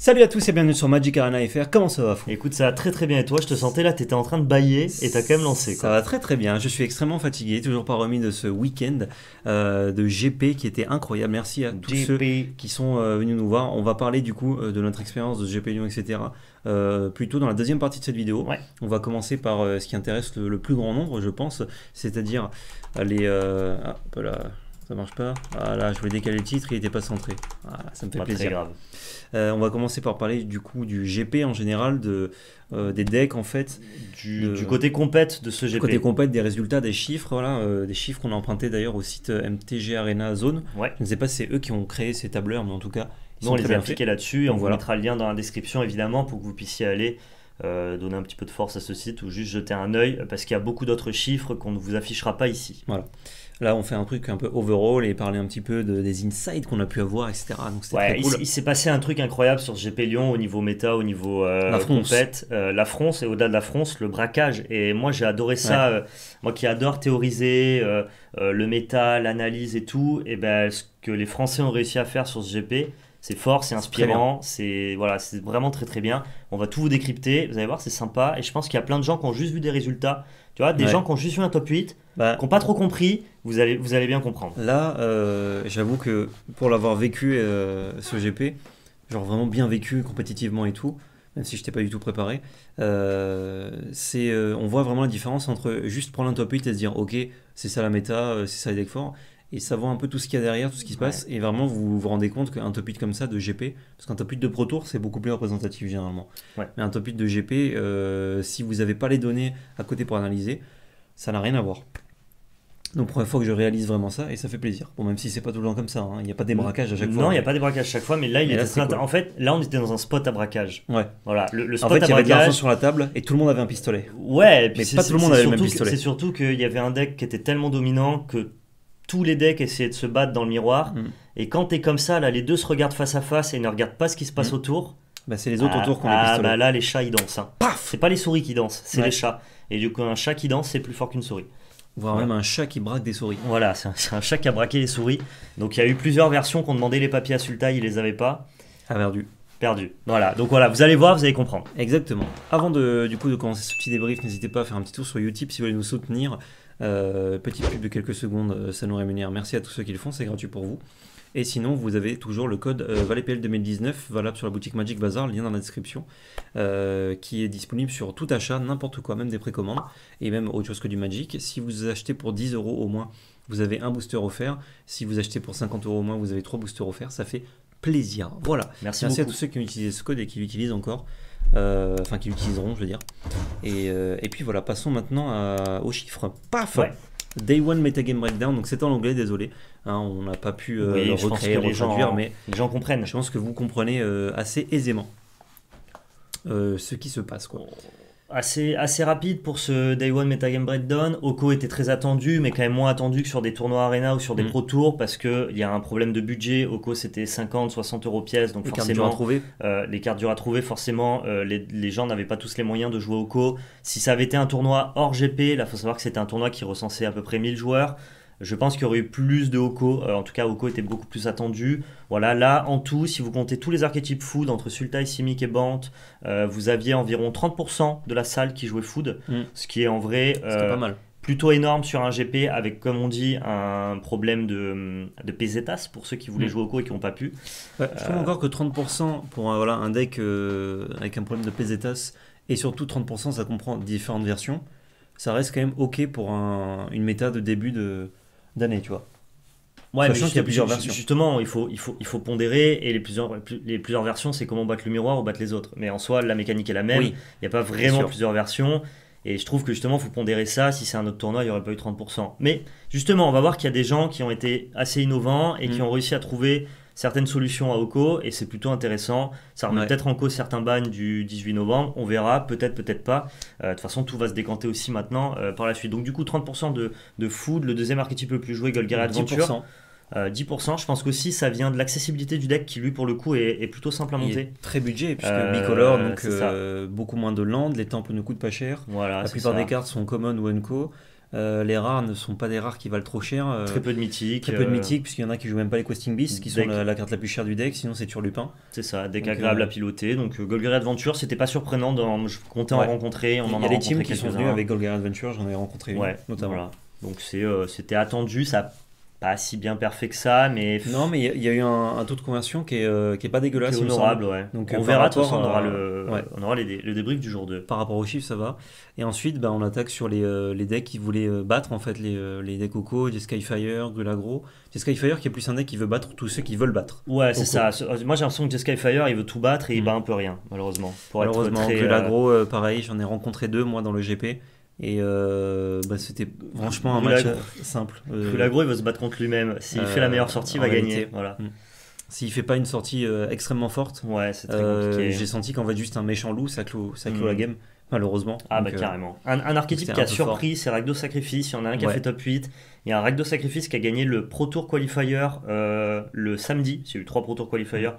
Salut à tous et bienvenue sur Magic Arena FR. Comment ça va, fou? Écoute, ça va très très bien. Et toi, je te sentais là, t'étais en train de bailler et t'as quand même lancé. Ça va très très bien. Je suis extrêmement fatigué, toujours pas remis de ce week-end euh, de GP qui était incroyable. Merci à tous ceux qui sont euh, venus nous voir. On va parler du coup euh, de notre expérience de GP Lyon, etc. plutôt dans la deuxième partie de cette vidéo. On va commencer par ce qui intéresse le, plus grand nombre, je pense, c'est-à-dire les. Ah, là, ça marche pas. Voilà, je voulais décaler le titre, il n'était pas centré. Voilà, ça me fait plaisir. Très grave. Euh, on va commencer par parler du coup du GP en général, de, euh, des decks en fait. Du, côté compète de ce GP. Du côté compète, des résultats, des chiffres, voilà, euh, des chiffres qu'on a empruntés d'ailleurs au site MTG Arena Zone. Ouais. Je ne sais pas si c'est eux qui ont créé ces tableurs, mais en tout cas, ils on les a appliqués là-dessus et on vous mettra le lien dans la description évidemment pour que vous puissiez aller donner un petit peu de force à ce site ou juste jeter un œil parce qu'il y a beaucoup d'autres chiffres qu'on ne vous affichera pas ici. Voilà. Là, on fait un truc un peu overall et parler un petit peu de, des insights qu'on a pu avoir, etc. Donc, ouais, très cool. Il, s'est passé un truc incroyable sur GP Lyon au niveau méta, au niveau euh, la France. Euh, la France et au-delà de la France, le braquage. Et moi, j'ai adoré ça. Euh, moi qui adore théoriser le méta, l'analyse et tout, et ben ce que les Français ont réussi à faire sur ce GP, c'est fort, c'est inspirant, c'est voilà, c'est vraiment très très bien. On va tout vous décrypter, vous allez voir, c'est sympa. Et je pense qu'il y a plein de gens qui ont juste vu des résultats. Tu vois, des gens qui ont juste vu un top 8, bah, qui n'ont pas trop compris, vous allez, vous allez bien comprendre. Là, euh, j'avoue que pour l'avoir vécu euh, ce GP, genre vraiment bien vécu compétitivement et tout, même si je n'étais pas du tout préparé, euh, c'est, on voit vraiment la différence entre juste prendre un top 8 et se dire ok, c'est ça la méta, c'est ça les decks forts, et savoir un peu tout ce qu'il y a derrière, tout ce qui se passe, et vraiment vous vous rendez compte qu'un top 8 comme ça de GP, parce qu'un top 8 de Pro Tour c'est beaucoup plus représentatif généralement, mais un top 8 de GP, euh, si vous n'avez pas les données à côté pour analyser, ça n'a rien à voir. Donc première fois que je réalise vraiment ça et ça fait plaisir. Bon même si c'est pas tout le temps comme ça, hein. il n'y a pas des braquages à chaque fois. Non, il n'y a pas des braquages à chaque fois, mais là il était En fait, là on était dans un spot à braquage. Ouais. Voilà, le, spot en fait, il y avait de l'argent sur la table et tout le monde avait un pistolet. Ouais, et puis mais pas tout le monde avait le même pistolet. C'est surtout qu'il y avait un deck qui était tellement dominant que tous les decks essayaient de se battre dans le miroir. Mm. Et quand t'es comme ça, là, les deux se regardent face à face et ne regardent pas ce qui se passe mm. autour. Bah, c'est les autres ah, autour les ah, bah là, les chats ils dansent. Hein. Paf C'est pas les souris qui dansent, c'est les chats. Et du coup, un chat qui danse, c'est plus fort qu'une souris. Voire même un chat qui braque des souris. Voilà, c'est un, chat qui a braqué les souris. Donc il y a eu plusieurs versions qu'on demandait les papiers à Sultai, il les avait pas. A perdu. Perdu. Voilà, donc voilà, vous allez voir, vous allez comprendre. Exactement. Avant de, du coup, de commencer ce petit débrief, n'hésitez pas à faire un petit tour sur YouTube si vous voulez nous soutenir. Euh, petite pub de quelques secondes, euh, ça nous rémunère. Merci à tous ceux qui le font, c'est gratuit pour vous. Et sinon, vous avez toujours le code euh, VALEPL 2019 valable sur la boutique Magic Bazaar, lien dans la description, qui est disponible sur tout achat, n'importe quoi, même des précommandes, et même autre chose que du Magic. Si vous achetez pour 10 euros au moins, vous avez un booster offert. Si vous achetez pour 50 euros au moins, vous avez trois boosters offerts. Ça fait plaisir. Voilà. Merci, Merci à tous ceux qui ont utilisé ce code et qui l'utilisent encore. Euh, enfin qui l'utiliseront, je veux dire. Et, euh, et, puis voilà, passons maintenant aux chiffres. Paf Day One Metagame Breakdown, donc c'est en anglais, désolé. Hein, on n'a pas pu euh, le recréer, les gens, mais les gens comprennent. Je pense que vous comprenez assez aisément ce qui se passe. Quoi assez, assez rapide pour ce Day One Metagame Breakdown. Oko était très attendu, mais quand même moins attendu que sur des tournois Arena ou sur des mm. Pro Tours parce qu'il y a un problème de budget. Oko c'était 50, 60 euros pièce, donc les forcément. Cartes à trouver. Euh, les cartes dures à trouver, forcément, euh, les, les, gens n'avaient pas tous les moyens de jouer Oko. Si ça avait été un tournoi hors GP, là, il faut savoir que c'était un tournoi qui recensait à peu près 1000 joueurs. Je pense qu'il y aurait eu plus de Oko. Euh, en tout cas, Oko était beaucoup plus attendu. Voilà, là, en tout, si vous comptez tous les archétypes food entre Sultai, Simic et Bant, euh, vous aviez environ 30% de la salle qui jouait food. Mm. Ce qui est en vrai. Euh, pas mal plutôt énorme sur un GP avec, comme on dit, un problème de, de pesetas pour ceux qui voulaient mm. jouer au co et qui n'ont pas pu. je trouve encore que 30% pour un, voilà, un deck avec un problème de pesetas et surtout 30% ça comprend différentes versions, ça reste quand même ok pour une méta de début de, d'années, tu vois. Ouais, mais qu'il y a plusieurs versions. Justement, il faut, il, faut, il faut pondérer et les plusieurs, les plusieurs versions, c'est comment battre le miroir ou battre les autres. Mais en soi, la mécanique est la même. Il n'y a pas vraiment plusieurs versions. Et je trouve que justement, il faut pondérer ça. Si c'est un autre tournoi, il n'y aurait pas eu 30%. Mais justement, on va voir qu'il y a des gens qui ont été assez innovants et qui mm. ont réussi à trouver certaines solutions à Oko et c'est plutôt intéressant. Ça remet peut-être en cause certains bannes du 18 novembre, on verra, peut-être, peut-être pas. Euh, de toute façon, tout va se décanter aussi maintenant euh, par la suite. Donc, du coup, 30% de, de food, le deuxième archétype le plus joué, Golgari Adventure. 10%. 10%, euh, je pense qu'aussi ça vient de l'accessibilité du deck qui lui pour le coup est, plutôt simple à monter. très budget puisque bicolore donc beaucoup moins de land, les temples ne coûtent pas cher. Voilà, la plupart des cartes sont common ou unco. Les rares ne sont pas des rares qui valent trop cher. très peu de mythiques. Très peu de mythiques, puisqu'il y en a qui jouent même pas les Questing Beasts, qui sont la, carte la plus chère du deck, sinon c'est Turlupin. C'est ça, deck agréable à piloter. Donc Golgari Adventure, c'était pas surprenant, dans, je comptais en rencontrer. On il y a, des teams qui sont venus avec Golgari Adventure, j'en ai rencontré une, notamment. Donc c'était attendu, ça pas si bien parfait que ça, mais. Non, mais il y, a eu un, taux de conversion qui est, euh, qui est pas dégueulasse. Qui honorable, ouais. Donc, on verra, de toute façon, on aura, le, on aura les, le débrief du jour 2. Par rapport aux chiffres, ça va. Et ensuite, bah, on attaque sur les, euh, les decks qui voulaient euh, battre, en fait, les, les decks Coco, des Skyfire, de l'agro. Des Skyfire qui est plus un deck qui veut battre tous ceux qui veulent battre. Ouais, c'est ça. Moi, j'ai l'impression que Skyfire, il veut tout battre et il mm. bat un peu rien, malheureusement. Pour malheureusement, être très, que l'agro, pareil, j'en ai rencontré deux, moi, dans le GP. Et euh, bah, c'était franchement un match simple. Euh, L'agro, il va se battre contre lui-même. S'il fait la euh, meilleure sortie, il va gagner. Voilà. Mm. S'il fait pas une sortie extrêmement forte, ouais, J'ai senti qu'en fait, juste un méchant loup, ça clôt, ça clôt la mm. game malheureusement. Ah bah carrément. Un, archétype qui a surpris, c'est Ragdo Sacrifice. Il y en a un qui a fait top 8. Il y a un Ragdo Sacrifice qui a gagné le Pro Tour Qualifier le samedi. C'est eu trois Pro Tour Qualifier.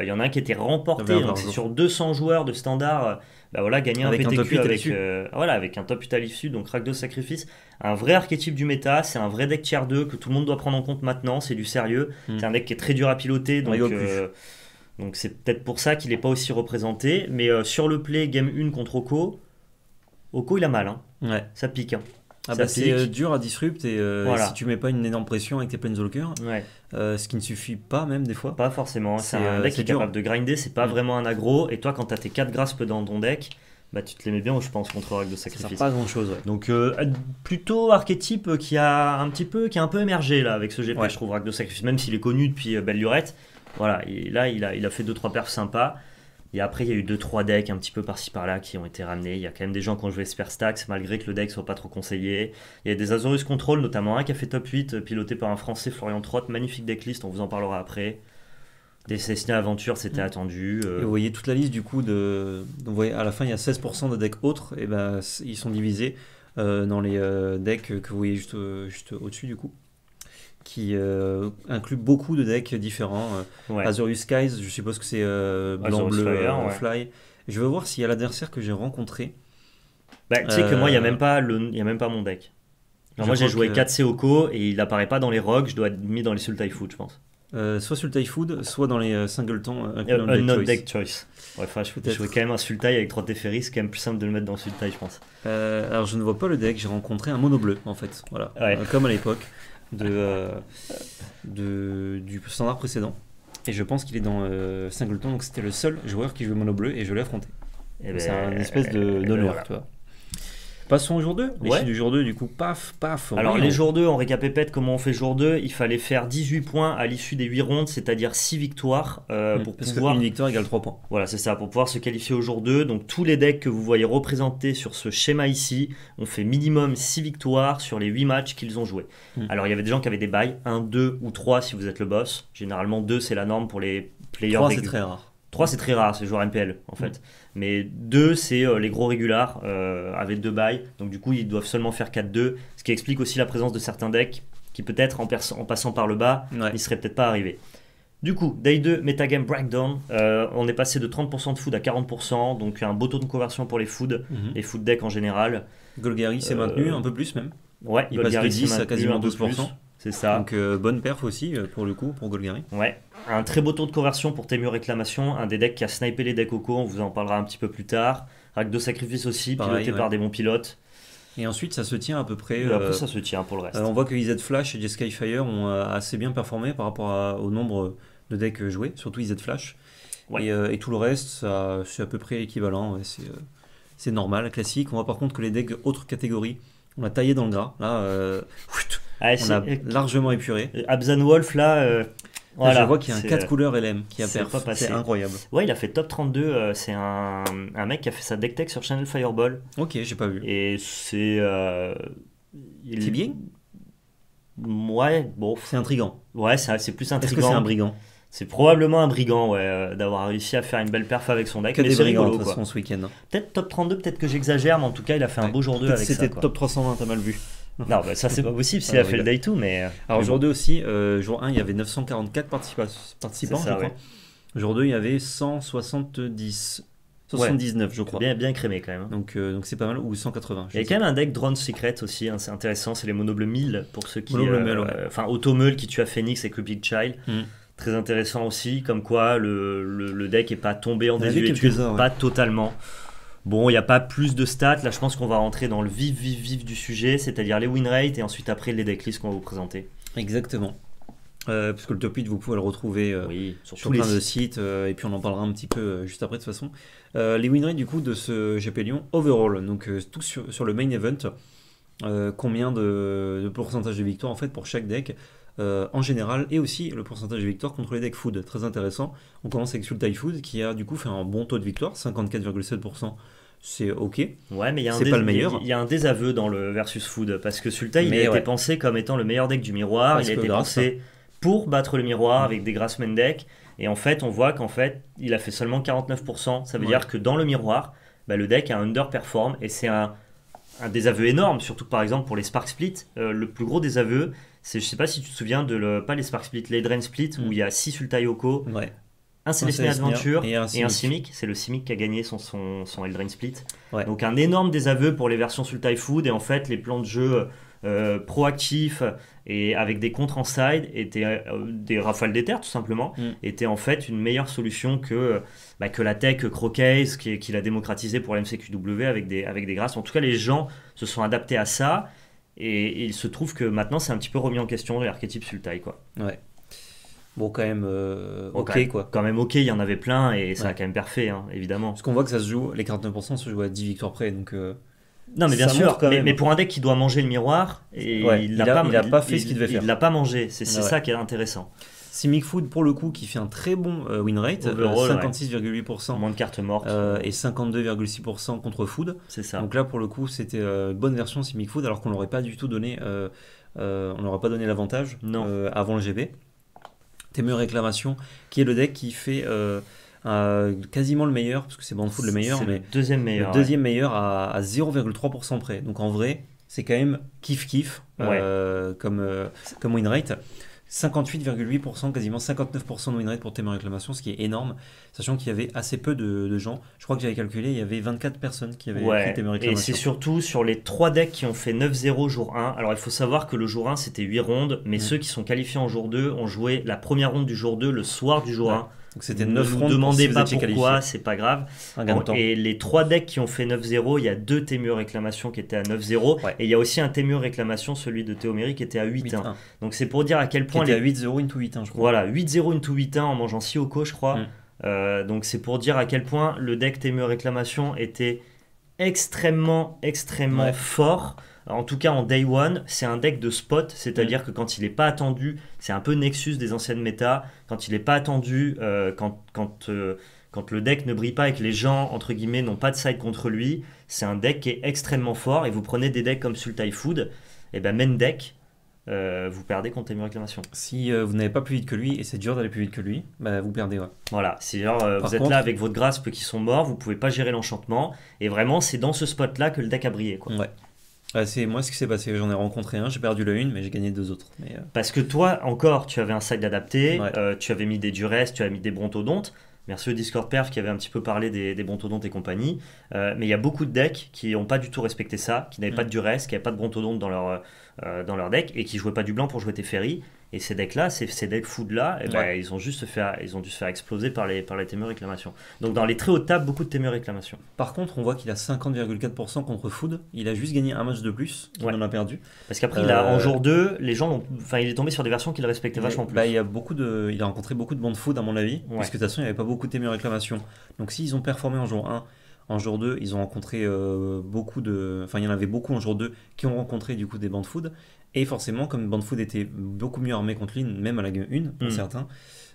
il y en a un qui a été remporté. sur 200 joueurs de standard bah voilà, gagner un PTQ avec, euh, voilà, avec un top 8 à l'issue, donc Rakdos Sacrifice, un vrai archétype du méta, c'est un vrai deck tier 2 que tout le monde doit prendre en compte maintenant, c'est du sérieux, hmm. c'est un deck qui est très dur à piloter, donc euh, donc c'est peut-être pour ça qu'il n'est pas aussi représenté, mais euh, sur le play game 1 contre Oko, Oko il a mal, hein. ouais. ça pique. Hein. Ah bah c'est euh, dur à disrupt et euh, si tu mets pas une énorme pression avec tes planeswalkers, ouais. Euh, ce qui ne suffit pas même des fois. Pas forcément, c'est un deck qui est capable de grinder, c'est pas mm. vraiment un aggro et toi quand tu as tes 4 grasps dans ton deck, bah tu te les mets bien je pense contre règle de sacrifice. Ça pas grand chose. Donc plutôt archétype qui a un petit peu qui a un peu émergé là avec ce GP je trouve règle de sacrifice même s'il est connu depuis Belle Lurette. Voilà, et là il a il a fait 2 3 perfs sympas. Et après, il y a eu 2-3 decks un petit peu par-ci par-là qui ont été ramenés. Il y a quand même des gens qui ont joué Super Stacks, malgré que le deck soit pas trop conseillé. Il y a des Azorus Control, notamment un qui a fait top 8, euh, piloté par un français, Florian Trott. Magnifique decklist, on vous en parlera après. Des Cessna Aventure, c'était mm. attendu. Euh. Et vous voyez toute la liste du coup de. Donc, vous voyez, à la fin, il y a 16% de decks autres, et ben ils sont divisés euh, dans les decks que vous voyez juste, juste au-dessus du coup qui euh, inclut beaucoup de decks différents. Euh, Azorius Skies, je suppose que c'est euh, blanc, bleu, fly. Je veux voir s'il y a l'adversaire que j'ai rencontré. Bah, tu sais que moi, il n'y a, même pas le... y a même pas mon deck. moi, j'ai joué 4 Seoko et il apparaît pas dans les rogues, je dois être mis dans les Sultai Food, je pense. soit Sultai Food, soit dans les Singleton. Un not deck choice. Ouais, enfin, je jouer quand même un Sultai avec 3 Teferi, c'est quand même plus simple de le mettre dans Sultai, je pense. alors, je ne vois pas le deck, j'ai rencontré un mono bleu, en fait. Voilà. comme à l'époque de, euh, de, du standard précédent. Et je pense qu'il est dans euh, Singleton, donc c'était le seul joueur qui jouait mono bleu et je l'ai affronté. Eh c'est ben, un espèce de d'honneur, tu vois. Passons au jour 2. Les du jour 2, du coup, paf, paf. Alors, les jours 2, on récapépète comment on fait jour 2. Il fallait faire 18 points à l'issue des 8 rondes, c'est-à-dire 6 victoires. Euh, pour parce pouvoir... une victoire égale 3 points. Voilà, c'est ça, pour pouvoir se qualifier au jour 2. Donc, tous les decks que vous voyez représentés sur ce schéma ici ont fait minimum 6 victoires sur les 8 matchs qu'ils ont joués. Hmm. Alors, il y avait des gens qui avaient des bails, 1, 2 ou 3 si vous êtes le boss. Généralement, 2 c'est la norme pour les players. 3 c'est très rare. 3 c'est très rare, c'est joueur MPL en fait. Mm. Mais 2 c'est euh, les gros régulars euh, avec 2 bails. Donc du coup ils doivent seulement faire 4-2. Ce qui explique aussi la présence de certains decks qui peut-être en, en, passant par le bas ouais. n'y seraient peut-être pas arrivés. Du coup, Day 2, Metagame Breakdown, euh, on est passé de 30% de food à 40%, donc un beau taux de conversion pour les food, mm-hmm. les food decks en général. Golgari s'est maintenu un peu plus même. Ouais, il passe de 10 à quasiment 12%. C'est ça. Donc euh, bonne perf aussi euh, pour le coup pour Golgari. Ouais. Un très beau taux de conversion pour Tému Réclamation, un des decks qui a snipé les decks Oko, on vous en parlera un petit peu plus tard. Rack de sacrifice aussi, piloté par des bons pilotes. Et ensuite, ça se tient à peu près. Et après, euh, ça se tient pour le reste. on voit que IZ Flash et Skyfire ont assez bien performé par rapport au nombre de decks joués, surtout IZ Flash. Et, tout le reste, c'est à peu près équivalent. c'est normal, classique. On voit par contre que les decks autres catégories, on a taillé dans le gras. Là, ah, on a largement épuré. Abzan Wolf, là. Euh, voilà, je vois qu'il y a un 4 couleurs LM qui a perf. C'est incroyable. Ouais, il a fait top 32. Euh, c'est un, un, mec qui a fait sa deck tech sur Channel Fireball. Ok, j'ai pas vu. Et c'est. Euh, il... C'est bien? Ouais, bon. C'est intrigant. Ouais, c'est plus intrigant. Est-ce que c'est un brigand? C'est probablement un brigand, ouais, d'avoir réussi à faire une belle perf avec son deck. Que des brigands, de toute façon, ce week-end. Peut-être top 32, peut-être que j'exagère, mais en tout cas, il a fait un beau jour 2 avec ça. C'était top 320, t'as mal vu. Non, bah ça c'est pas possible s'il a fait le day 2, mais. Euh, Alors, jour 2 aussi, euh, jour 1, il y avait 944 participants, je crois. Jour 2, il y avait 170. 79, je crois. Bien, bien crémé quand même. Hein. Donc donc c'est pas mal, ou 180. Il y a quand même un deck Drone Secret aussi, hein, c'est intéressant, c'est les monobles 1000 pour ceux qui. Euh, enfin, Automeul qui tue à Phoenix et Cupid Child. Mm. Très intéressant aussi, comme quoi le, le, deck est pas tombé en désuétude, pas totalement. Bon, il n'y a pas plus de stats. Là, je pense qu'on va rentrer dans le vif, vif, vif du sujet, c'est-à-dire les win rates et ensuite après les decklists qu'on va vous présenter. Exactement. Euh, parce que le top 8, vous pouvez le retrouver euh, sur, plein de sites, euh, et puis on en parlera un petit peu juste après de toute façon. les win rates du coup de ce GP Lyon overall, donc tout sur, sur, le main event, combien de, de, pourcentage de victoire en fait pour chaque deck? En général, et aussi le pourcentage de victoire contre les decks food, très intéressant. On commence avec Sultai Food qui a du coup fait un bon taux de victoire, 54,7% c'est ok. Ouais, mais il y a un pas le meilleur. Il y a un désaveu dans le versus food parce que Sultai il a été pensé comme étant le meilleur deck du miroir. il a été pensé pour battre le miroir avec des Grassman deck. Et en fait, on voit qu'en fait, il a fait seulement 49%. Ça veut dire que dans le miroir, bah, le deck a underperform et c'est un, un désaveu énorme, surtout par exemple pour les Spark Split. Euh, le plus gros désaveu, c'est, je sais pas si tu te souviens de le, pas les Spark Split, les Drain Split, où mm. il y a 6 Sultayoko, ouais. un Célestin Adventure et un, Simic. C'est le Simic qui a gagné son, son, son Eldraine Split. Donc un énorme désaveu pour les versions Sultai Food et en fait les plans de jeu euh, proactifs et avec des contres en side, était, euh, des rafales d'éther tout simplement, mm. était en fait une meilleure solution que, bah, que la tech Crocase qu'il qui a démocratisé pour la MCQW avec des, avec des grâces. En tout cas, les gens se sont adaptés à ça et, il se trouve que maintenant c'est un petit peu remis en question l'archétype Sultai. Quoi. Ouais. Bon, quand même, euh, ok quoi. Quand même ok, il y en avait plein et ça a quand même parfait, hein, évidemment. Parce qu'on voit que ça se joue, les 49% se jouent à 10 victoires près, donc. Non, mais bien sûr, mais, pour un deck qui doit manger le miroir, et il n'a pas, pas, fait ce qu'il devait faire. Il l'a pas mangé, c'est ça qui est intéressant. Simic Food, pour le coup, qui fait un très bon euh, win rate, 56,8%. Euh, Moins de cartes mortes. Euh, et 52,6% contre Food. C'est ça. Donc là, pour le coup, c'était une bonne version Simic Food, alors qu'on n'aurait pas du tout donné, on n'aurait pas donné l'avantage avant le GB. Témur Réclamation, qui est le deck qui fait quasiment le meilleur, parce que c'est Bandfood le meilleur, mais le deuxième meilleur, le deuxième meilleur à, à 0,3% près. Donc en vrai, c'est quand même kiff kiff euh, comme, euh, comme win rate. 58,8%, quasiment 59% de win rate pour Témoin Réclamation, ce qui est énorme, sachant qu'il y avait assez peu de, gens. Je crois que j'avais calculé, il y avait 24 personnes qui avaient ouais. pris Réclamation. Et c'est surtout sur les 3 decks qui ont fait 9-0 jour 1. Alors il faut savoir que le jour 1 c'était 8 rondes, mais mm. ceux qui sont qualifiés en jour 2 ont joué la première ronde du jour 2 le soir du jour 1. Donc c'était 9 rondes. Ne demandez pas pourquoi, c'est pas grave. et les 3 decks qui ont fait 9-0, il y a deux Témur réclamations qui étaient à 9-0. Et il y a aussi un Témur réclamation, celui de Théoméry, qui était à 8-1. Donc c'est pour dire à quel point. Qui était à 8-0 into 8-1, je crois. Voilà, 8-0 into 8-1 en mangeant 6 Oko, je crois. Mm. Euh, donc c'est pour dire à quel point le deck Témur réclamation était extrêmement, extrêmement fort en tout cas en day one, c'est un deck de spot, c'est-à-dire mm. que quand il n'est pas attendu, c'est un peu Nexus des anciennes méta, quand il n'est pas attendu, euh, quand, quand, euh, quand le deck ne brille pas et que les gens, entre guillemets, n'ont pas de side contre lui, c'est un deck qui est extrêmement fort, et vous prenez des decks comme Sultai Food, et ben main deck, euh, vous perdez contre Témur Réclamation. Si vous n'avez pas plus vite que lui, et c'est dur d'aller plus vite que lui, bah, vous perdez. Ouais. Voilà, si vous êtes là avec votre grasp qui sont morts, vous pouvez pas gérer l'enchantement, et vraiment c'est dans ce spot-là que le deck a brillé. Quoi. Ouais. Ah, c'est moi ce qui s'est passé. J'en ai rencontré un, j'ai perdu le une, mais j'ai gagné deux autres. Mais, euh. Parce que toi, encore, tu avais un side adapté, euh, tu avais mis des duress, tu avais mis des brontodontes. Merci au Discord Perf qui avait un petit peu parlé des, des brontodontes et compagnie. Euh, mais il y a beaucoup de decks qui n'ont pas du tout respecté ça, qui n'avaient pas mm. de duress, qui n'avaient pas de brontodontes dans leur, dans leur deck et qui jouaient pas du blanc pour jouer Teferi. Et ces decks-là, ces, ces decks food-là, eh ben, ils, ont juste fait, ils ont dû se faire exploser par les, par les témeurs réclamations. Donc dans les très hautes tables, beaucoup de témeurs réclamations. Par contre, on voit qu'il a 50,4% contre food. Il a juste gagné un match de plus. Il en a perdu. Parce qu'après, a, en euh, jour 2, les gens enfin, il est tombé sur des versions qu'il respectait vachement plus. Bah, il, a beaucoup de, il a rencontré beaucoup de bandes food, à mon avis. Parce que de toute façon, il n'y avait pas beaucoup de témeurs réclamations. Donc s'ils ont performé en jour 1, en jour 2, ils ont rencontré euh, beaucoup de. Enfin, il y en avait beaucoup en jour 2 qui ont rencontré du coup des bandes food. Et forcément, comme Banfood était beaucoup mieux armé contre lui, même à la game 1 pour mm. certains,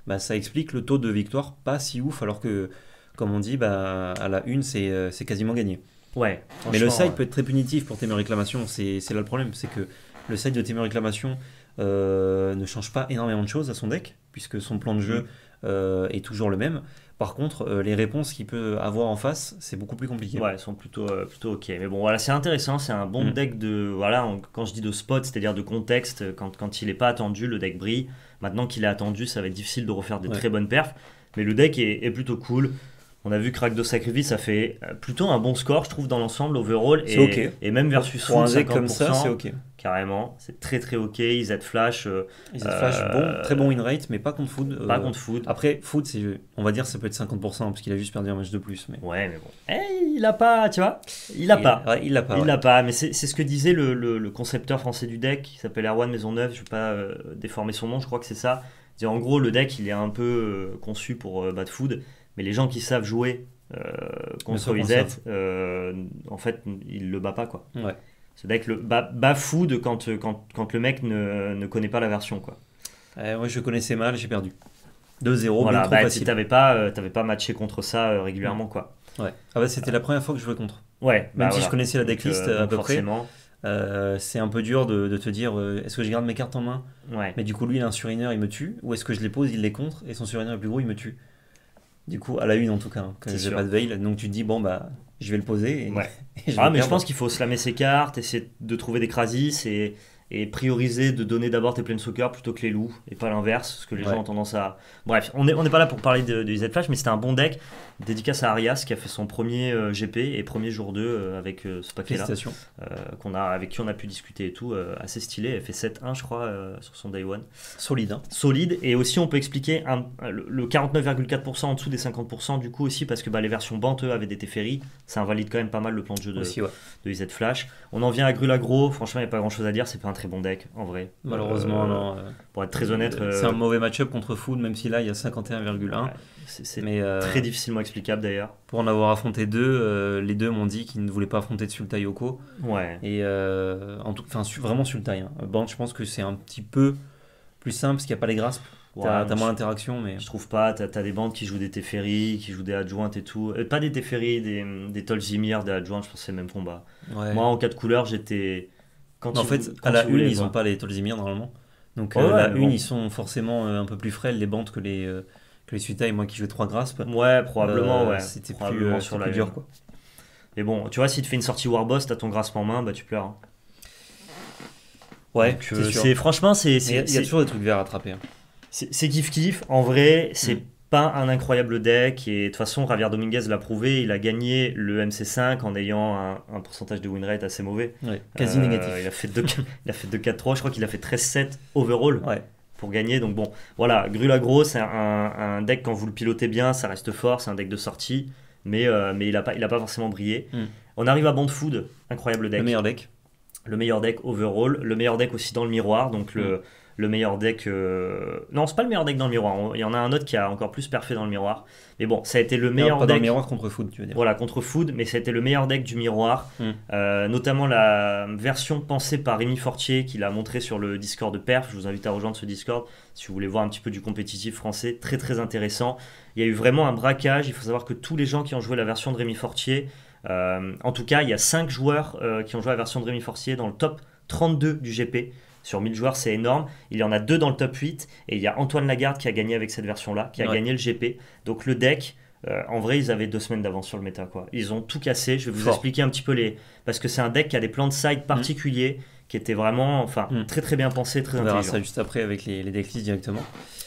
bah, ça explique le taux de victoire pas si ouf, alors que, comme on dit, bah, à la 1, euh, c'est quasiment gagné. Ouais. Mais le side peut être très punitif pour Témur Réclamation, c'est là le problème, c'est que le side de Témur Réclamation euh, ne change pas énormément de choses à son deck, puisque son plan de jeu mm. euh, est toujours le même. Par contre, euh, les réponses qu'il peut avoir en face, c'est beaucoup plus compliqué. Ouais, elles sont plutôt, euh, plutôt ok. Mais bon, voilà, c'est intéressant. C'est un bon mm. deck de. Voilà, quand je dis de spot, c'est-à-dire de contexte, quand, quand il n'est pas attendu, le deck brille. Maintenant qu'il est attendu, ça va être difficile de refaire des très bonnes perfs. Mais le deck est, plutôt cool. On a vu Crack de Sacrifice, ça fait plutôt un bon score, je trouve, dans l'ensemble, overall. Et, et même versus Pour un deck comme ça, c'est ok carrément. C'est très très ok. IZ Flash. Euh, Flash, bon, très bon win rate, mais pas contre Food. Pas contre Food. Après, Food, on va dire, ça peut être 50% parce qu'il a juste perdu un match de plus. Mais... Ouais, mais bon. Eh, il a pas, tu vois. Il a pas. il l'a pas. Il l'a pas. Mais c'est ce que disait le, le, concepteur français du deck, qui s'appelle Erwan Maisonneuve. Je vais pas euh, déformer son nom, je crois que c'est ça. En gros, le deck, il est un peu euh, conçu pour Bad Food, mais les gens qui savent jouer contre IZ, en fait, il le bat pas, quoi. Ouais. C'est deck le bas, food quand, quand, quand, le mec ne, ne, connaît pas la version. Quoi. Euh, moi, je connaissais mal, j'ai perdu. 2-0, voilà, trop bah, Tu n'avais pas, euh, pas matché contre ça euh, régulièrement. Quoi. Ouais. Ah bah, C'était la première fois que je jouais contre. Ouais, Même bah, si je connaissais la decklist à peu près. c'est un peu dur de, de te dire est-ce que je garde mes cartes en main? Ouais. Mais du coup, lui, il a un surineur, il me tue. Ou est-ce que je les pose, il les contre et son surineur est plus gros, il me tue Du coup, à la une en tout cas, hein, que j'ai pas de veil. Donc tu te dis bon, bah je vais le poser. ouais. ah, mais je pense qu'il faut slammer ses cartes, essayer de trouver des crasis et et prioriser de donner d'abord tes soccer plutôt que les loups et pas l'inverse parce que les gens ont tendance à bref on n'est on est pas là pour parler de, de Z Flash mais c'était un bon deck dédicace à Arias qui a fait son premier euh, GP et premier jour 2 euh, avec euh, ce paquet là qu'on a avec qui on a pu discuter et tout assez stylé. Elle fait 7-1 je crois sur son day one. Solide hein. solide. Et aussi on peut expliquer un, le 49,4% en dessous des 50% du coup aussi parce que bah, les versions Bant avaient des Teferi ça invalide quand même pas mal le plan de jeu de, de Flash on en vient à Grulagro franchement il n'y a pas grand chose à dire c'est pas un très bon deck en vrai. Malheureusement, euh, non. Euh, pour être très honnête. C'est un euh, mauvais match-up contre Food, même si là il y a 51,1. c'est très difficilement explicable d'ailleurs. Pour en avoir affronté deux, les deux m'ont dit qu'ils ne voulaient pas affronter de Sultai Yoko. Ouais. Et en tout, enfin vraiment Sultai. Hein. Bon, je pense que c'est un petit peu plus simple parce qu'il n'y a pas les graspes. T'as moins d'interaction, mais. Je trouve pas. T'as as des bandes qui jouent des Teferi, qui jouent des adjointes et tout. pas des Teferi, des, des Tolzimir, des adjointes, je pense que c'est le même combat. Moi, en cas de couleur, j'étais en fait, à la une, ils n'ont pas les Tolzimir normalement. Donc, euh, la une, ils sont forcément euh, un peu plus frais, les bandes que les, euh, que les Suita et moi qui jouais trois graspes. Ouais, probablement, ouais. C'était plus, sur la dur, quoi. Mais bon, tu vois, si tu fais une sortie Warboss, t'as ton grasp en main, bah tu pleures. Hein. Ouais, c'est franchement, c'est. Il y, a toujours des trucs verts à attraper. Hein. C'est kiff kiff. En vrai, c'est mm pas un incroyable deck. Et de toute façon, Javier Dominguez l'a prouvé. Il a gagné le MC5 en ayant un, pourcentage de win rate assez mauvais. quasi négatif. Il a fait 2-4-3. Je crois qu'il a fait 13-7 overall. Pour gagner, donc bon, voilà, Grulagro, c'est un, deck quand vous le pilotez bien, ça reste fort, c'est un deck de sortie, mais, euh, mais il n'a pas, il a pas forcément brillé. Hmm. On arrive à Band Food, incroyable deck. Le meilleur deck. Le meilleur deck overall, le meilleur deck aussi dans le miroir, donc le, hmm le meilleur deck. Euh... Non, c'est pas le meilleur deck dans le miroir. Il y en a un autre qui a encore plus parfait dans le miroir. Mais bon, ça a été le meilleur pas deck. Dans le miroir contre Food, tu veux dire. Voilà, contre Food, mais ça a été le meilleur deck du miroir. Hmm. Euh, notamment la version pensée par Rémi Fortier, qu'il a montré sur le Discord de Perf. Je vous invite à rejoindre ce Discord si vous voulez voir un petit peu du compétitif français. Très très intéressant. Il y a eu vraiment un braquage. Il faut savoir que tous les gens qui ont joué la version de Rémi Fortier, euh, en tout cas, il y a 5 joueurs euh, qui ont joué la version de Rémi Fortier dans le top 32 du GP. Sur 1000 joueurs, c'est énorme. Il y en a deux dans le top 8. Et il y a Antoine Lagarde qui a gagné avec cette version-là, qui a gagné le GP. Donc le deck, euh, en vrai, ils avaient deux semaines d'avance sur le méta. Quoi. Ils ont tout cassé. Je vais vous expliquer un petit peu les. Parce que c'est un deck qui a des plans de side mm. particuliers, qui étaient vraiment enfin, mm. très très bien pensés, très On verra ça juste après avec les, les decklists directement.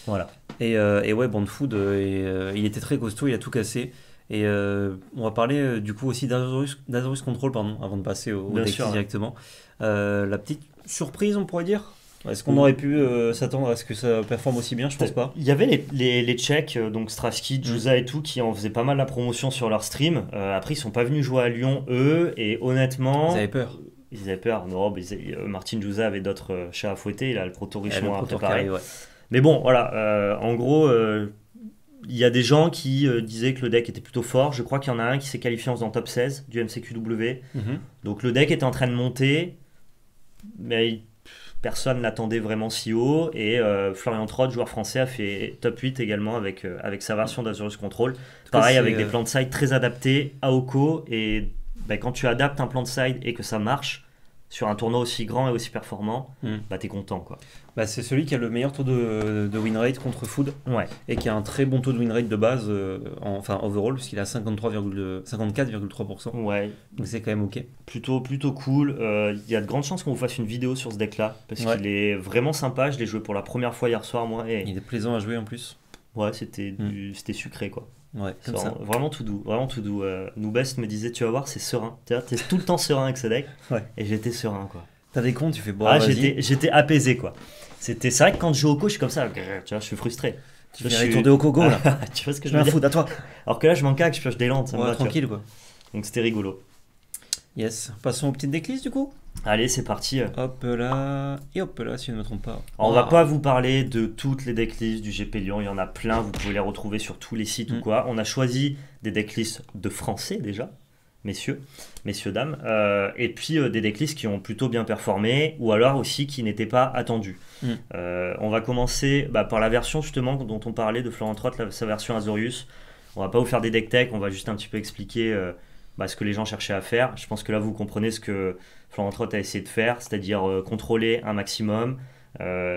Voilà. Et, euh, et ouais, Bandfood, euh, il était très costaud, il a tout cassé. Et on va parler du coup aussi d'Azorus Control pardon, avant de passer au, au directement. la petite surprise, on pourrait dire est-ce qu'on aurait pu euh, s'attendre à ce que ça performe aussi bien? Je pense pas. Il y avait les, les, les Tchèques, euh, donc Stravski, mm. Juza et tout, qui en faisaient pas mal la promotion sur leur stream. Euh, après, ils sont pas venus jouer à Lyon, eux, et honnêtement. Ils avaient peur. Ils avaient peur. Non, Martin Juza avait d'autres chats à fouetter. Il a le proto Richemont à préparer. Mais bon, voilà. en gros, il y a des gens qui disaient que le deck était plutôt fort. Je crois qu'il y en a un qui s'est qualifié en faisant top 16 du MCQW. Mm-hmm. Donc le deck était en train de monter. Mais personne n'attendait vraiment si haut. Et euh, Florian Trott, joueur français, a fait top 8 également avec, euh, avec sa version d'Azurus Control. Pareil, avec des euh, plans de side très adaptés à Oko. Et ben, quand tu adaptes un plan de side et que ça marche, sur un tournoi aussi grand et aussi performant, hmm. bah t'es content quoi. Bah, c'est celui qui a le meilleur taux de, de win rate contre Food ouais. et qui a un très bon taux de win rate de base, euh, enfin overall, puisqu'il a 54,3%. Ouais. Donc c'est quand même ok. Plutôt, plutôt cool. Euh, il y a de grandes chances qu'on vous fasse une vidéo sur ce deck là, parce qu'il est vraiment sympa. Je l'ai joué pour la première fois hier soir moi. Et... Il est plaisant à jouer en plus. Ouais, c'était hmm. c'était sucré quoi. Ouais, comme ça. Vraiment tout doux, vraiment tout doux. Euh, Noubest me disait, tu vas voir, c'est serein. Tu es tout le temps serein avec ce deck. Ouais. Et j'étais serein, quoi. T'as des comptes, tu fais bon. Ah, j'étais apaisé, quoi. C'était c'est vrai que quand je joue au co, je suis comme ça, tu vois, je suis frustré. Tu fais suis... tour au Kogo là. tu vois ce que je veux dire à toi. Alors que là, je m'en cague, je pioche des lentes. Ça ouais, tranquille quoi. Donc c'était rigolo. Yes. Passons aux petites déclises du coup. Allez, c'est parti. Hop là, et hop là, si je ne me trompe pas. On va pas vous parler de toutes les decklists du GP Lyon, il y en a plein, vous pouvez les retrouver sur tous les sites ou mm. quoi. On a choisi des decklists de français déjà, messieurs, messieurs, dames, euh, et puis euh, des decklists qui ont plutôt bien performé, ou alors aussi qui n'étaient pas attendus. Mm. Euh, on va commencer bah, par la version justement dont on parlait de Florent Trott, sa version Azorius. On va pas vous faire des deck tech, on va juste un petit peu expliquer bah, ce que les gens cherchaient à faire. Je pense que là vous comprenez ce que Florent Trott a essayé de faire, c'est-à-dire contrôler un maximum,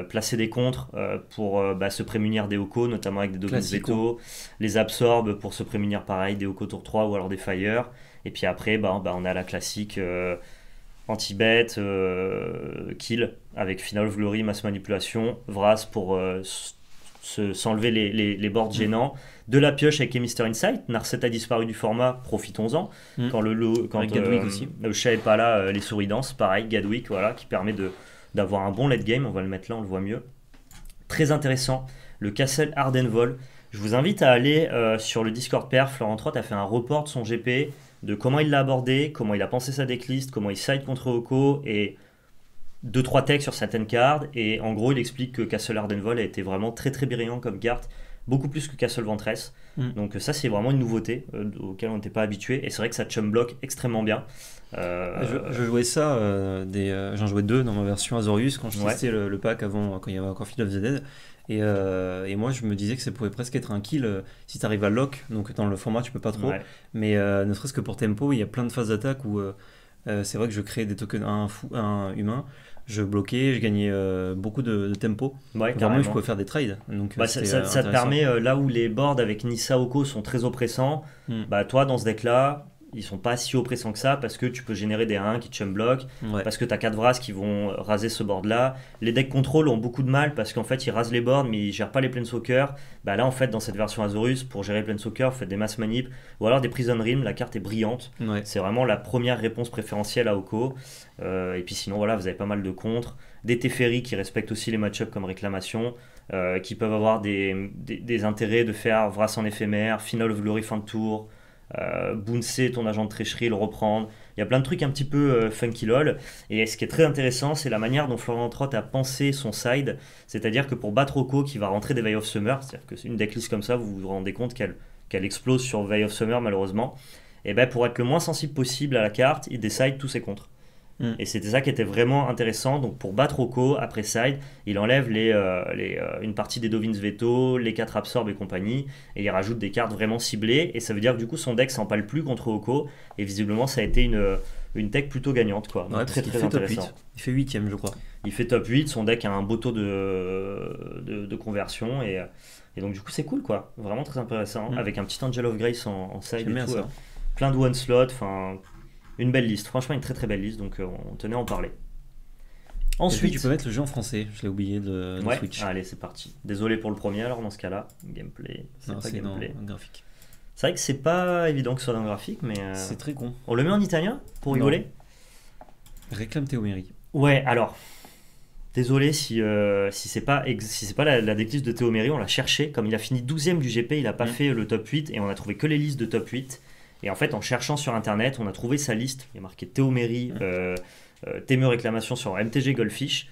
placer des contres pour bah, se prémunir des Oko, notamment avec des Domains Veto, les absorbe pour se prémunir pareil des Oko tour 3 ou alors des Fire, et puis après, bah, bah, on a la classique euh, anti-bet, euh, kill, avec Final of Glory, masse manipulation, Vras pour euh, s'enlever les, les, les, boards gênants, de la pioche avec Mister Insight, Narset a disparu du format, profitons-en. Mm. Quand le, quand Gadwick aussi. le chat n'est pas là, les souris dansent, pareil, Gadwick, voilà, qui permet de d'avoir un bon late game, on va le mettre là, on le voit mieux. Très intéressant, le Castle Ardenvol. Je vous invite à aller sur le Discord Perf, Florent Trott a fait un report de son GP, de comment il l'a abordé, comment il a pensé sa decklist, comment il side contre Oko et deux trois textes sur certaines cartes et en gros il explique que Castle Ardenvol a été vraiment très très brillant comme carte beaucoup plus que Castle Ventress mm. donc ça c'est vraiment une nouveauté euh, auquel on n'était pas habitué et c'est vrai que ça chum block extrêmement bien euh, je, jouais ça euh, j'en jouais deux dans ma version Azorius quand je testais le, pack avant quand il y avait encore Field of the Dead euh, et, moi, je me disais que ça pouvait presque être un kill euh, si tu arrives à lock. Donc, dans le format, tu peux pas trop. Mais euh, ne serait-ce que pour tempo, il y a plein de phases d'attaque où c'est vrai que je créais des tokens un, fou, un humain. Je bloquais, je gagnais beaucoup de, tempo. Ouais, je pouvais faire des trades. Donc, bah, ça, te permet, là où les boards avec Nissa Oko sont très oppressants, hmm. bah, toi, dans ce deck-là, ils sont pas si oppressants que ça parce que tu peux générer des 1 qui chum block, parce que tu as 4 Vras qui vont raser ce board là. Les decks contrôle ont beaucoup de mal parce qu'en fait ils rasent les boards mais ils gèrent pas les Planeswalkers. Bah là en fait dans cette version Azorus pour gérer Planeswalker, vous faites des masses manip ou alors des Prison Rim, la carte est brillante. C'est vraiment la première réponse préférentielle à Oko. Euh, et puis sinon voilà, vous avez pas mal de contres. Des Teferi qui respectent aussi les match comme réclamation. Euh, qui peuvent avoir des, des, intérêts de faire Vras en éphémère, Final of Glory fin de tour, euh, ton agent de tricherie, le reprendre. Il y a plein de trucs un petit peu euh, funky lol. Et ce qui est très intéressant, c'est la manière dont Florent Trott a pensé son side. C'est-à-dire que pour battre Oko qui va rentrer des Veil of Summer, c'est-à-dire que une decklist comme ça, vous vous rendez compte qu'elle explose sur Veil of Summer malheureusement. Et ben pour être le moins sensible possible à la carte, il décide tous ses contres. Mm. Et c'était ça qui était vraiment intéressant. Donc pour battre Oko, après side, il enlève les, euh, les euh, une partie des Dovins Veto, les 4 absorbs et compagnie, et il rajoute des cartes vraiment ciblées. Et ça veut dire que du coup son deck s'empale plus contre Oko. Et visiblement ça a été une, une tech plutôt gagnante. Quoi. très très intéressant. Il fait 8ème je crois. Il fait top 8, son deck a un beau taux de, de, conversion. Et, et, donc du coup c'est cool quoi. Vraiment très intéressant. Mm. Avec un petit Angel of Grace en, en side et tout. Euh, plein de one slot. Enfin une belle liste, franchement une très très belle liste, donc euh, on tenait à en parler. Ensuite, tu peux mettre le jeu en français, je l'ai oublié de, Switch. Allez, c'est parti. Désolé pour le premier alors dans ce cas-là. Gameplay, c'est pas gameplay. graphique. C'est vrai que c'est pas évident que ce soit dans le graphique, mais. Euh, c'est très con. On le met en italien pour rigoler? Réclame Théoméry. Ouais, alors. Désolé si, euh, si c'est pas, si c'est pas la, la de Théoméry, on l'a cherché. Comme il a fini 12ème du GP, il a pas mm. fait le top 8 et on a trouvé que les listes de top 8. Et en fait, en cherchant sur internet, on a trouvé sa liste. Il y a marqué Théo Méry, euh, euh réclamation sur MTG Goldfish.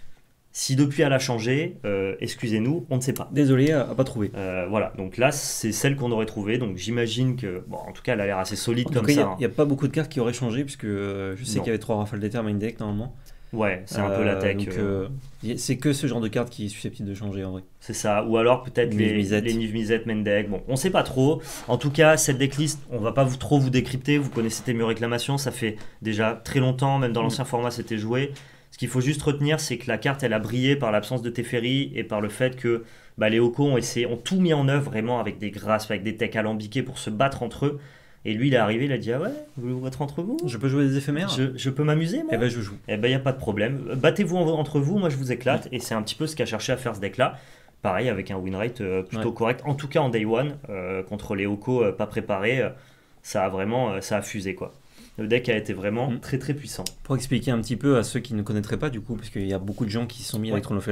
Si depuis elle a changé, euh, excusez-nous, on ne sait pas. Désolé, à pas trouvé. Euh, voilà, donc là c'est celle qu'on aurait trouvée. Donc j'imagine que, bon, en tout cas, elle a l'air assez solide comme ça. Il n'y a, pas beaucoup de cartes qui auraient changé puisque je sais qu'il y avait trois rafales d'éther main deck normalement. Ouais, c'est un peu la tech. Euh, euh, c'est que ce genre de carte qui est susceptible de changer en vrai. C'est ça, ou alors peut-être les, les Niv Mizzet, Mendek. Bon, on sait pas trop. En tout cas, cette decklist, on va pas vous, trop vous décrypter. Vous connaissez tes réclamations, ça fait déjà très longtemps, même dans mm. l'ancien format, c'était joué. Ce qu'il faut juste retenir, c'est que la carte, elle a brillé par l'absence de Teferi et par le fait que bah, les Oko ont, essayé, ont tout mis en œuvre vraiment avec des grâces, avec des techs alambiqués pour se battre entre eux. Et lui, il est arrivé, il a dit Ah ouais, vous voulez vous battre entre vous? Je peux jouer des éphémères? Je, peux m'amuser, moi? Eh ben, je joue. Eh ben, il n'y a pas de problème. Battez-vous entre vous, moi je vous écate. Et c'est un petit peu ce qu'a cherché à faire ce deck-là. pareil avec un win rate plutôt correct. En tout cas en day one, contre les Oko pas préparés, ça a vraiment ça a fusé quoi. Le deck a été vraiment mm. très très puissant. Pour expliquer un petit peu à ceux qui ne connaîtraient pas du coup, parce qu'il y a beaucoup de gens qui sont mis avec Throne of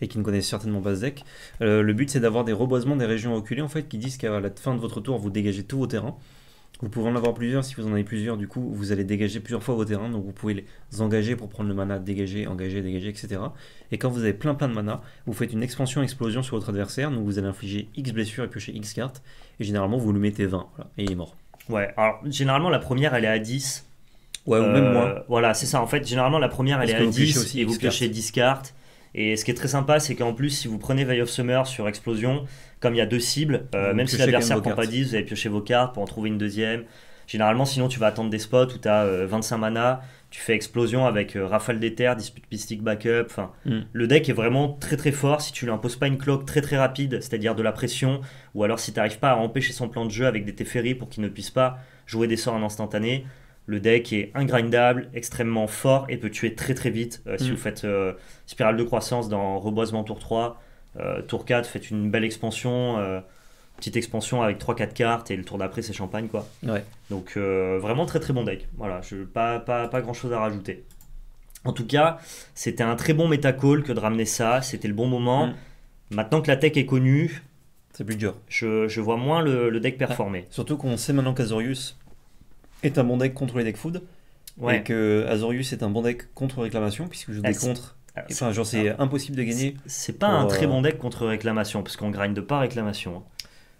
et qui ne connaissent certainement pas ce deck, le but c'est d'avoir des reboisements des régions reculées en fait qui disent qu'à la fin de votre tour vous dégagez tous vos terrains vous pouvez en avoir plusieurs, si vous en avez plusieurs, du coup, vous allez dégager plusieurs fois vos terrains, donc vous pouvez les engager pour prendre le mana, dégager, engager, dégager, etc. Et quand vous avez plein plein de mana, vous faites une expansion explosion sur votre adversaire, donc vous allez infliger X blessures et piocher X cartes, et généralement vous lui mettez 20, et il est mort. Ouais, alors généralement la première elle est à 10. Ouais, ou même euh, moins. Voilà, c'est ça, en fait, généralement la première elle est à 10, et vous piochez 10 cartes. Et ce qui est très sympa, c'est qu'en plus, si vous prenez Veil of Summer sur Explosion, comme il y a deux cibles, euh, même si l'adversaire prend pas 10, vous allez piocher vos cartes pour en trouver une deuxième. Généralement, sinon, tu vas attendre des spots où tu as 25 mana, tu fais explosion avec euh, Rafale d'éther, Dispute Mystic Backup. Enfin, mm. Le deck est vraiment très très fort si tu lui imposes pas une cloque très très rapide, c'est-à-dire de la pression, ou alors si tu n'arrives pas à empêcher son plan de jeu avec des Teferi pour qu'il ne puisse pas jouer des sorts en instantané. Le deck est ingrindable, extrêmement fort et peut tuer très très vite. Euh, si mm. vous faites euh, spirale de croissance dans reboisement tour 3, tour 4, faites une belle expansion petite expansion avec 3-4 cartes et le tour d'après c'est champagne quoi. Ouais. Donc euh, vraiment très très bon deck. Voilà, je, pas, pas, pas grand chose à rajouter. En tout cas, c'était un très bon call que de ramener ça, c'était le bon moment. Mm. Maintenant que la tech est connue, c'est plus dur. Je, je, vois moins le, deck performer. surtout qu'on sait maintenant qu'Azorius est un bon deck contre les deck food. Ouais. Et que Azorius est un bon deck contre réclamation, puisque je ah, des contre. Ah, enfin, genre, c'est ah. impossible de gagner. C'est pas un très euh, bon deck contre réclamation, parce qu'on grind pas réclamation. Hein.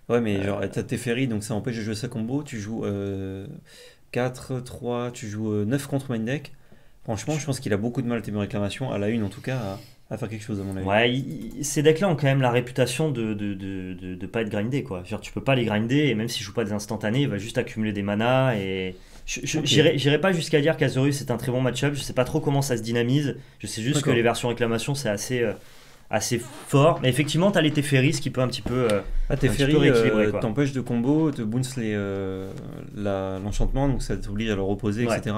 Ouais, mais genre, t'as tes ferries, donc ça empêche de jouer sa combo. Tu joues 4, euh, 3, tu joues 9 euh, contre main deck. Franchement, je pense qu'il a beaucoup de mal, tes réclamations, à la une en tout cas, à, faire quelque chose à mon avis. Ouais, ces decks-là ont quand même la réputation de de, de, de, pas être grindé, quoi. Genre, tu peux pas les grinder, et même s'il joue pas des instantanés, il va juste accumuler des manas, et. J'irai pas jusqu'à dire qu'Azorus est un très bon match-up, je sais pas trop comment ça se dynamise, je sais juste que les versions réclamation c'est assez. Euh, assez fort. Mais effectivement, tu as les Teferi, qui peut un petit peu. Euh, ah, euh, t'empêche de combo, te bounce euh, l'enchantement, donc ça t'oblige à le reposer, etc.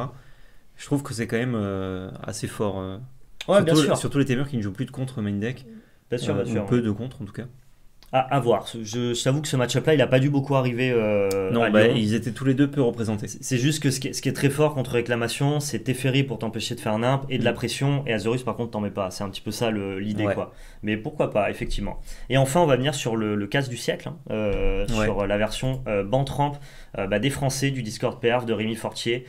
Je trouve que c'est quand même euh, assez fort. Ouais, surtout, bien sûr. Surtout les Temurs qui ne jouent plus de contre main deck. Bien sûr, bien sûr. peu de contre en tout cas. À, voir. Je, t'avoue que ce match-up-là, il n'a pas dû beaucoup arriver. Euh, non, bah, ils étaient tous les deux peu représentés. C'est juste que ce qui, est, très fort contre réclamation, c'est Teferi pour t'empêcher de faire nimp et de la mm. pression, et Azorus par contre t'en mets pas. C'est un petit peu ça l'idée quoi. Mais pourquoi pas, effectivement. Et enfin, on va venir sur le, le casse du siècle, hein, euh, sur la version euh, Bantramp bah, des Français du Discord Perf de Rémi Fortier,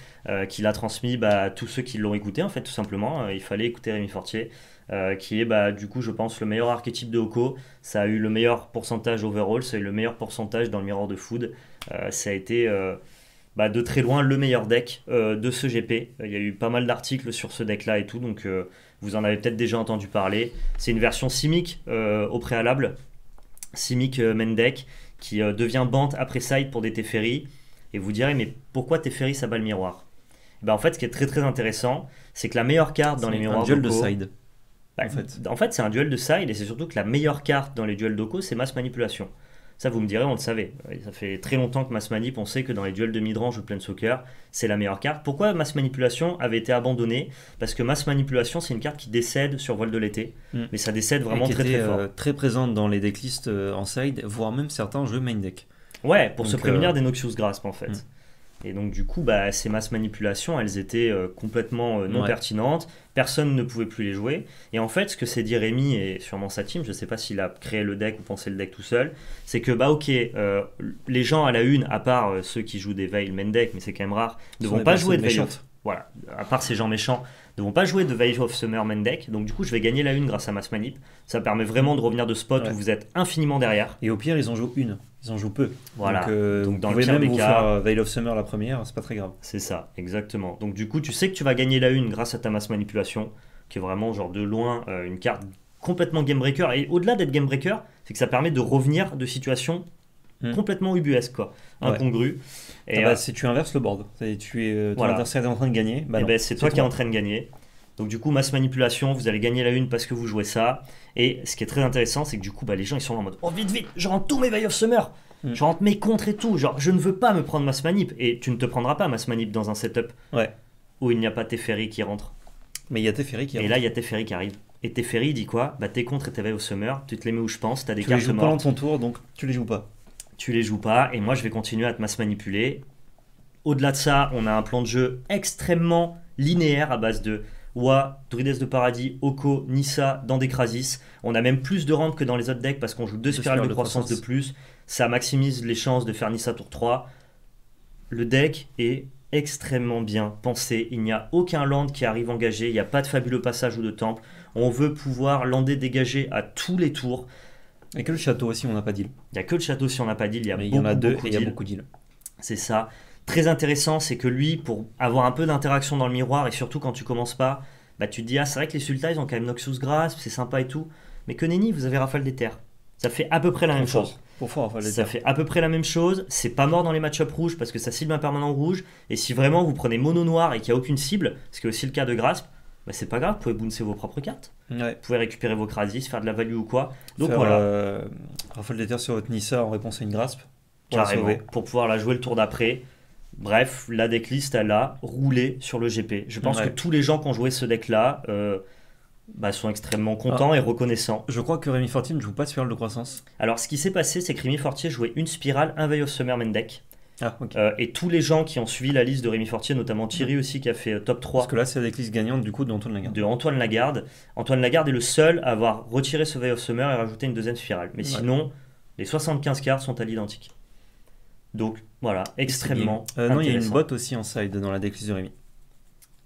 qui l'a transmis bah, à tous ceux qui l'ont écouté en fait, tout simplement. il fallait écouter Rémi Fortier. Euh, qui est bah, du coup, je pense, le meilleur archétype de Oko. Ça a eu le meilleur pourcentage overall, ça a eu le meilleur pourcentage dans le Mirror de Food. Euh, ça a été euh, bah, de très loin le meilleur deck de ce GP. Il y a eu pas mal d'articles sur ce deck-là et tout, donc vous en avez peut-être déjà entendu parler. C'est une version Simic au préalable, Simic main deck, qui devient Bant après side pour des Teferi. Et vous direz, mais pourquoi Teferi ça bat le miroir? Bah, En fait, ce qui est très très intéressant, c'est que la meilleure carte dans les miroirs de side. Bah, en fait, c'est un duel de side et c'est surtout que la meilleure carte dans les duels d'Oko, c'est masse manipulation. Ça, vous me direz, on le savait. Ça fait très longtemps que Mass Manip, on sait que dans les duels de midrange ou plein soccer, c'est la meilleure carte. Pourquoi Mass Manipulation avait été abandonnée? Parce que Mass Manipulation, c'est une carte qui décède sur Voile de l'été. Hmm. Mais ça décède vraiment très très fort. Euh, très présente dans les decklists euh, en side, voire même certains jeux main deck. Ouais, pour se prémunir euh, des Noxious Grasp en fait. Hmm. Et donc du coup, bah, ces masses manipulations, elles étaient euh, complètement euh, non pertinentes. Personne ne pouvait plus les jouer. Et en fait, ce que s'est dit Rémi et sûrement sa team, je ne sais pas s'il a créé le deck ou pensé le deck tout seul, c'est que bah ok, euh, les gens à la une, à part ceux qui jouent des Veil main deck, mais c'est quand même rare, ne vont pas jouer de Veil of... Voilà, à part ces gens méchants, ne vont pas jouer de Veil of Summer main deck. Donc du coup, je vais gagner la une grâce à mass manip. Ça permet vraiment de revenir de spot où vous êtes infiniment derrière. Et au pire, ils en jouent une ils en jouent peu. Voilà. Donc, euh, dans le pire des cas, faire euh, Veil of Summer la première, c'est pas très grave. C'est ça, exactement. Donc du coup, tu sais que tu vas gagner la une grâce à ta masse manipulation, qui est vraiment genre de loin euh, une carte complètement game breaker. Et au-delà d'être game breaker, c'est que ça permet de revenir de situations hmm. complètement ubuesques, quoi, incongrues. Et ah bah, si tu inverses le board, tu es, ton adversaire est en train de gagner, bah, ben, c'est toi qui es en train de gagner. Donc du coup, masse manipulation, vous allez gagner la une parce que vous jouez ça. Et ce qui est très intéressant, c'est que du coup, bah, les gens ils sont en mode Oh vite, vite, je rentre tous mes Veil of Summer mm. Je rentre mes contres et tout. Genre, je ne veux pas me prendre masse manip. Et tu ne te prendras pas masse manip dans un setup ouais. où il n'y a pas Teferi qui rentre. Mais il y a Teferi qui arrive. Et là, il y a Teferi qui arrive. Et Teferi dit quoi? Bah t'es contre et au summer, tu te les mets où je pense, t'as des tu cartes les joues pas ton tour, donc tu les joues pas. Tu les joues pas, et moi je vais continuer à te masse manipuler. Au-delà de ça, on a un plan de jeu extrêmement linéaire à base de Wa, Druides de Paradis, Oko, Nissa, Dandekrazis. On a même plus de rentes que dans les autres decks parce qu'on joue deux spirales de, croissance, de plus. Ça maximise les chances de faire Nissa tour 3. Le deck est extrêmement bien pensé. Il n'y a aucun land qui arrive engagé. Il n'y a pas de fabuleux passage ou de temple. On veut pouvoir lander dégagé à tous les tours. Et que le château aussi, on n'a pas d'île. Il n'y a que le château si on n'a pas d'île. Il y, a il y en a deux et il y a beaucoup d'îles. C'est ça. Très intéressant, c'est que lui, pour avoir un peu d'interaction dans le miroir, et surtout quand tu commences pas, bah tu te dis, ah c'est vrai que les Sultai, ils ont quand même Noxus Grasp, c'est sympa et tout. Mais que Nenni, vous avez Rafale des Terres. Ça fait à peu près la même chose. ça fait à peu près la même chose. C'est pas mort dans les match-up rouges parce que ça cible un permanent rouge. Et si vraiment vous prenez mono noir et qu'il n'y a aucune cible, ce qui est aussi le cas de Grasp, bah c'est pas grave, vous pouvez bouncer vos propres cartes. Vous pouvez récupérer vos Krasis, faire de la value ou quoi. Donc voilà. Euh, Rafale des Terres sur votre Nissa en réponse à une Grasp. Pour Carrément, pour pouvoir la jouer le tour d'après. Bref, la decklist, elle a roulé sur le GP. Je pense que tous les gens qui ont joué ce deck-là euh, bah, sont extrêmement contents ah. et reconnaissants. Je crois que Rémi Fortier ne joue pas de spirale de croissance. Alors, ce qui s'est passé, c'est que Rémi Fortier jouait une spirale, un Veil of Summer main deck. Ah, euh, et tous les gens qui ont suivi la liste de Rémi Fortier, notamment Thierry mm. aussi qui a fait euh, top 3. Parce que là, c'est la decklist gagnante du coup d'Antoine Lagarde. De Antoine Lagarde. Antoine Lagarde est le seul à avoir retiré ce Veil of Summer et rajouté une deuxième spirale. Mais sinon, les 75 cartes sont à l'identique. Donc voilà, extrêmement. Euh, non, il y a une botte aussi en side dans la decklist de Rémi.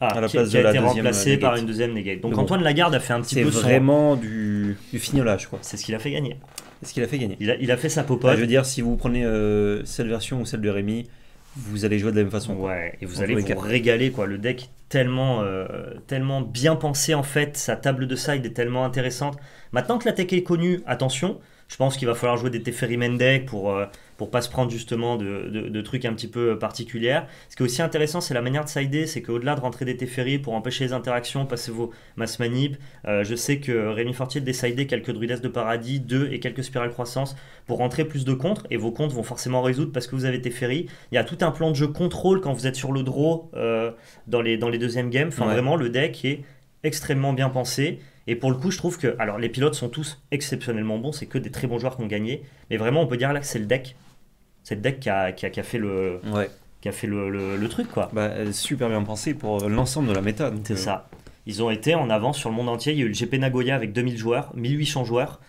Ah, à la qui, place qui a été remplacée par une deuxième negate. Donc, Antoine Lagarde a fait un petit peu. C'est vraiment du, du fignolage, quoi. C'est ce qu'il a fait gagner. C'est ce qu'il a fait gagner. Il a, il a fait sa popote. Bah, je veux dire, si vous prenez euh, cette version ou celle de Rémi, vous allez jouer de la même façon. Ouais, et vous allez vous régaler, quoi. Le deck tellement, euh, tellement bien pensé, en fait. Sa table de side est tellement intéressante. Maintenant que la tech est connue, attention, je pense qu'il va falloir jouer des Teferi deck pour, euh, pour pas se prendre justement de, de, trucs un petit peu particuliers. Ce qui est aussi intéressant, c'est la manière de sider, c'est qu'au-delà de rentrer des Teferi pour empêcher les interactions, passer vos mass manip, euh, je sais que Rémi Fortier décidé quelques druides de paradis, deux et quelques spirales croissance pour rentrer plus de contre, et vos comptes vont forcément résoudre parce que vous avez Teferi. Il y a tout un plan de jeu contrôle quand vous êtes sur le draw euh, dans, les, dans les deuxièmes games. Enfin, vraiment, le deck est extrêmement bien pensé. Et pour le coup, je trouve que. Alors, les pilotes sont tous exceptionnellement bons, c'est que des très bons joueurs qui ont gagné. Mais vraiment, on peut dire là que c'est le deck. C'est le deck qui a, qui a, fait le. Qui a fait le, le, truc, quoi. Bah, super bien pensé pour l'ensemble de la méta. C'est euh. ça. Ils ont été en avance sur le monde entier. Il y a eu le GP Nagoya avec 2000 joueurs, 1800 joueurs.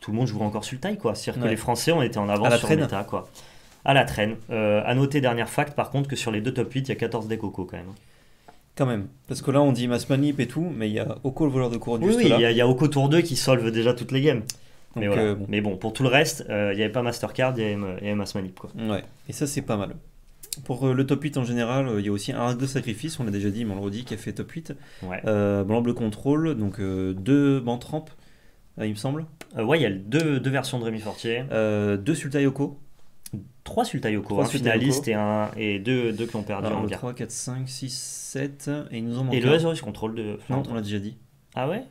Tout le monde joue encore sur le taille, quoi. C'est-à-dire que les Français ont été en avance sur la méta, quoi. À la traîne. Euh, à noter, dernière fact, par contre, que sur les deux top 8, il y a 14 decks Oko quand même. Quand même. Parce que là, on dit mass manip et tout, mais il y a Oko le voleur de cours Oui, oui, il y, a Oko tour 2 qui solve déjà toutes les games. Mais, euh, bon. mais, bon. pour tout le reste, euh, il n'y avait pas Mastercard, il y avait, Mass Manip. Quoi. Ouais, et ça, c'est pas mal. Pour euh, le top 8 en général, il y a aussi un arc de sacrifice, on l'a déjà dit, mais on le redit, qui a fait top 8. Ouais. blanc bleu contrôle, donc deux bancs trempe, il me semble. ouais, il y a deux, deux versions de Rémi Fortier. deux Sultai Oko trois Sultayoko, un finaliste et, un, et deux, deux qui ont perdu Alors, en 3, 4, 5, 6, 7, et ils nous ont manqué. Et le Azorius contrôle de. Non, on l'a déjà dit. Ah ouais?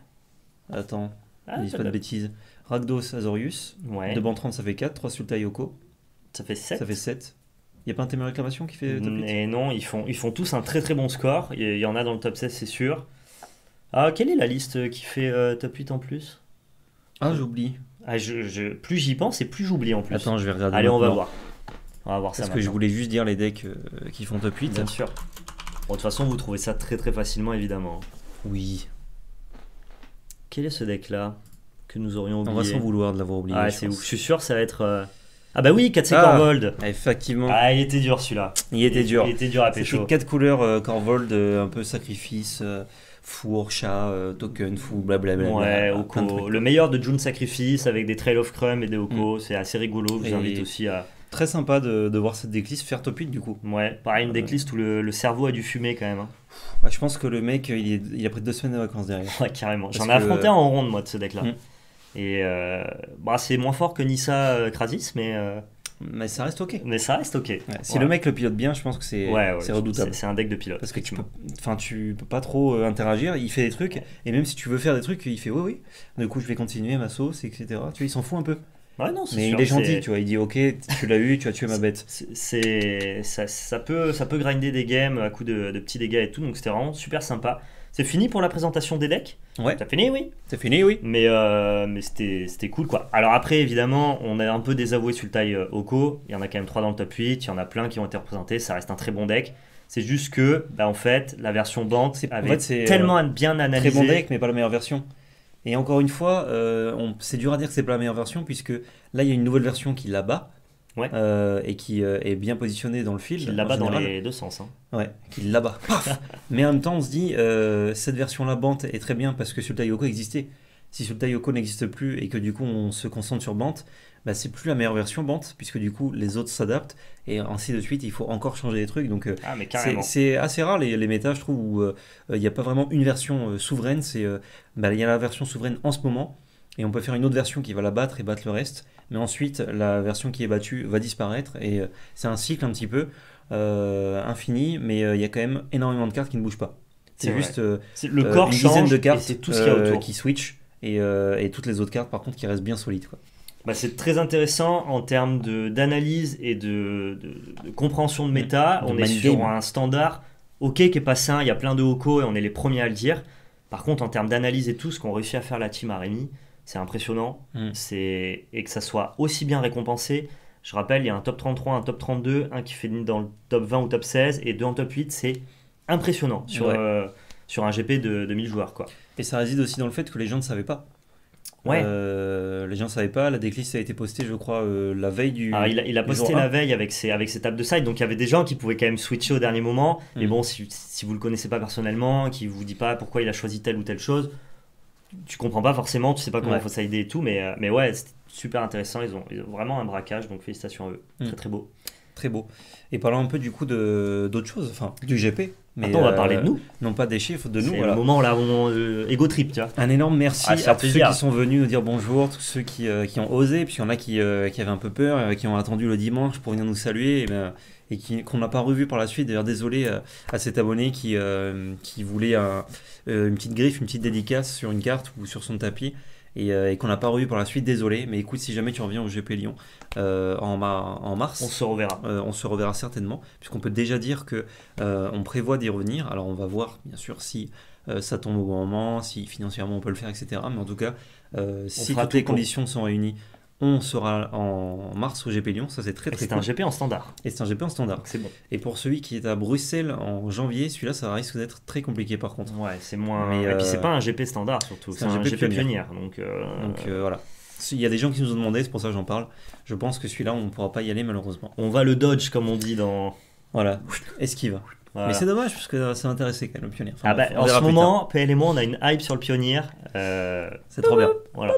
Attends, ah, dis pas de bêtises. Rakdos, Azorius, ouais. de 30, ça fait 4, 3 Sultayoko. Ça fait 7. Ça fait 7. Il n'y a pas un thème réclamation qui fait top 8 Et non, ils font, ils font tous un très très bon score. Il y en a dans le top 16, c'est sûr. Ah, quelle est la liste qui fait euh, top 8 en plus? Ah, j'oublie. Ah, je, plus j'y pense et plus j'oublie en plus. Attends, je vais regarder. Allez, on va voir. On va voir Parce que je voulais juste dire les decks euh, qui font top 8. Bien sûr. de toute façon, vous trouvez ça très très facilement, évidemment. Oui. Quel est ce deck là que nous aurions oublié On va s'en vouloir de l'avoir oublié. Ah, c'est ouf. Je suis sûr, ça va être. Euh, ah bah oui, 4 ah, Corvold. Effectivement. Ah, il était dur celui-là. Il était dur. Il était dur à pécho. 4 couleurs euh, Corvold, un peu sacrifice four, chat, euh, token, fou, blablabla. Ouais, Oko. Le meilleur de June Sacrifice avec des Trail of Crumb et des Oko, mm. c'est assez rigolo. Je vous invite aussi à. Très sympa de, de voir cette decklist faire top 8 du coup. Ouais, pareil, une decklist où le, le, cerveau a dû fumer quand même. Hein. Ouais, je pense que le mec, il, est, il, a pris deux semaines de vacances derrière. Ouais, carrément. J'en ai affronté un en ronde moi de ce deck là. Mm. Et euh, bah, c'est moins fort que Nissa euh, Krasis, mais. Mais ça reste ok. Mais ça reste ok. si le mec le pilote bien, je pense que c'est redoutable. C'est un deck de pilote. Parce que tu peux, tu peux pas trop euh, interagir. Il fait des trucs, et même si tu veux faire des trucs, il fait oui, oui. Du coup, je vais continuer ma sauce, etc. Tu vois, il s'en fout un peu. Non, mais il est gentil, tu vois. Il dit ok, tu l'as eu, tu as tué ma bête. C'est ça, ça, peut ça peut grinder des games à coup de, de petits dégâts et tout, donc c'était vraiment super sympa. C'est fini pour la présentation des decks Ouais. T'as fini, oui C'est fini, oui. Mais, euh, mais c'était cool, quoi. Alors après, évidemment, on a un peu désavoué sur le taille euh, Oko. Il y en a quand même 3 dans le top 8. Il y en a plein qui ont été représentés. Ça reste un très bon deck. C'est juste que, bah, en fait, la version Bant avait en fait, tellement euh, bien analysé. Très bon deck, mais pas la meilleure version. Et encore une fois, euh, c'est dur à dire que c'est pas la meilleure version, puisque là, il y a une nouvelle version qui la bat. Euh, et qui euh, est bien positionné dans le fil. Qui là-bas dans les deux sens. Hein. Ouais, qui là-bas. Mais en même temps, on se dit, euh, cette version-là, Bant, est très bien parce que Sultai Yoko existait. Si Sultai Yoko n'existe plus et que du coup on se concentre sur Bant, bah, c'est plus la meilleure version Bant, puisque du coup les autres s'adaptent et ainsi de suite. Il faut encore changer des trucs. Donc ah, c'est assez rare les, les méta, je trouve, où il n'y a pas vraiment une version souveraine. C'est bah, il y a la version souveraine en ce moment et on peut faire une autre version qui va la battre et battre le reste mais ensuite la version qui est battue va disparaître et euh, c'est un cycle un petit peu euh, infini, mais euh, il y a quand même énormément de cartes qui ne bougent pas. C'est juste le corps une dizaine de cartes tout ce qui switch et, et, toutes les autres cartes par contre qui restent bien solides. Quoi. Bah, c'est très intéressant en termes d'analyse et de, de, compréhension de méta. on est sur un standard ok qui est pas sain, il y a plein de hoko et on est les premiers à le dire. Par contre, en termes d'analyse et tout, ce qu'on réussit à faire la team Areni, c'est impressionnant. Mm. C'est et que ça soit aussi bien récompensé. Je rappelle, il y a un top 33, un top 32, un qui fait dans le top 20 ou top 16 et deux en top 8. C'est impressionnant sur, euh, sur un GP de, 2000 joueurs. Quoi. Et ça réside aussi dans le fait que les gens ne savaient pas. Ouais. Euh, les gens ne savaient pas, la decklist a été postée, je crois, euh, la veille du. Alors, il, a, il a posté la veille avec ses, avec ses tables de side, donc il y avait des gens qui pouvaient quand même switcher au dernier moment. Mais mm. bon, si, si vous le connaissez pas personnellement, qui vous dit pas pourquoi il a choisi telle ou telle chose, tu comprends pas forcément, tu sais pas comment il faut s'aider et tout, mais, euh, mais ouais, c'était super intéressant. Ils ont, vraiment un braquage, donc félicitations à eux. Mm. Très très beau. Très beau. Et parlons un peu du coup d'autres choses, enfin du GP. Mais Attends, on va parler de euh, nous. Non pas des chiffres, de nous. C'est le moment là, mon euh, ego trip, tu vois. Un énorme merci ah, à tous ceux qui sont venus nous dire bonjour, tous ceux qui, qui ont osé, puis il y en a qui, qui avaient un peu peur, qui ont attendu le dimanche pour venir nous saluer. Et ben, et qu'on n'a pas revu par la suite. D'ailleurs, désolé euh, à cet abonné qui, euh, qui voulait euh, une petite griffe, une petite dédicace sur une carte ou sur son tapis. Et, qu'on n'a pas revu par la suite, désolé. Mais écoute, si jamais tu reviens au GP Lyon en, en, mars, on se reverra. on se reverra certainement, puisqu'on peut déjà dire que on prévoit d'y revenir. Alors on va voir, bien sûr, si ça tombe au bon moment, si financièrement on peut le faire, etc. Mais en tout cas, si toutes les conditions sont réunies on sera en mars au GP Lyon, ça c'est très très C'est un GP en standard. Et c'est un GP en standard. C'est bon. Et pour celui qui est à Bruxelles en janvier, celui-là ça risque d'être très compliqué par contre. Ouais, c'est moins. Et puis c'est euh, pas un GP standard surtout, c'est un, GP, pionnière. Donc, euh, donc euh, voilà. Il y a des gens qui nous ont demandé, c'est pour ça que j'en parle. Je pense que celui-là on ne pourra pas y aller malheureusement. On va le dodge comme on dit dans. Voilà, esquive. Mais c'est dommage parce que ça m'intéressait quand même le pionnier. ah bah, en ce moment, PL et moi on a une hype sur le pionnier. C'est trop bien. Voilà.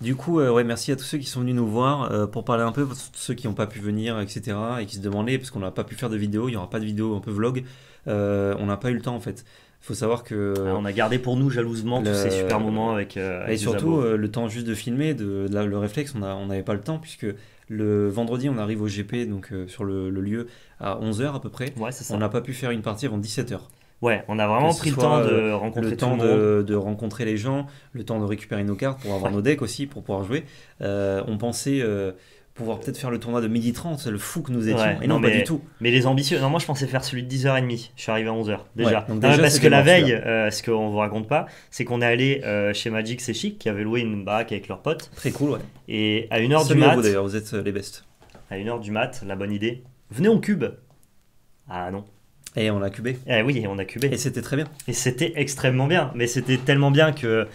Du coup, euh, ouais, merci à tous ceux qui sont venus nous voir euh, pour parler un peu, ceux qui n'ont pas pu venir, etc. et qui se demandaient, parce qu'on n'a pas pu faire de vidéo, il n'y aura pas de vidéo un peu vlog, euh, on n'a pas eu le temps en fait. Il faut savoir que. Ah, on a gardé pour nous jalousement tous ces super moments avec. et surtout, le temps juste de filmer, de, le réflexe, on n'avait pas le temps, puisque le vendredi, on arrive au GP, donc sur le, le lieu, à 11h à peu près. Ouais, ça. On n'a pas pu faire une partie avant 17h. Ouais, on a vraiment pris le temps de euh, rencontrer le temps de, de, rencontrer les gens, le temps de récupérer nos cartes pour avoir nos decks aussi, pour pouvoir jouer. Euh, on pensait euh, pouvoir peut-être faire le tournoi de midi 30, c'est le fou que nous étions, et non, pas du tout. Mais les ambitieux, non, moi je pensais faire celui de 10h30, je suis arrivé à 11h déjà. parce que la veille, ce qu'on vous raconte pas, c'est qu'on est allé chez Magic C'est Chic, qui avait loué une baraque avec leurs potes. Très cool, ouais. Et à 1h du mat. vous d'ailleurs, vous êtes les best. À 1h du mat, la bonne idée. Venez en cube. Ah non. Et on a cubé. Eh oui, on a cubé. Et c'était très bien. Et c'était extrêmement bien. Mais c'était tellement bien que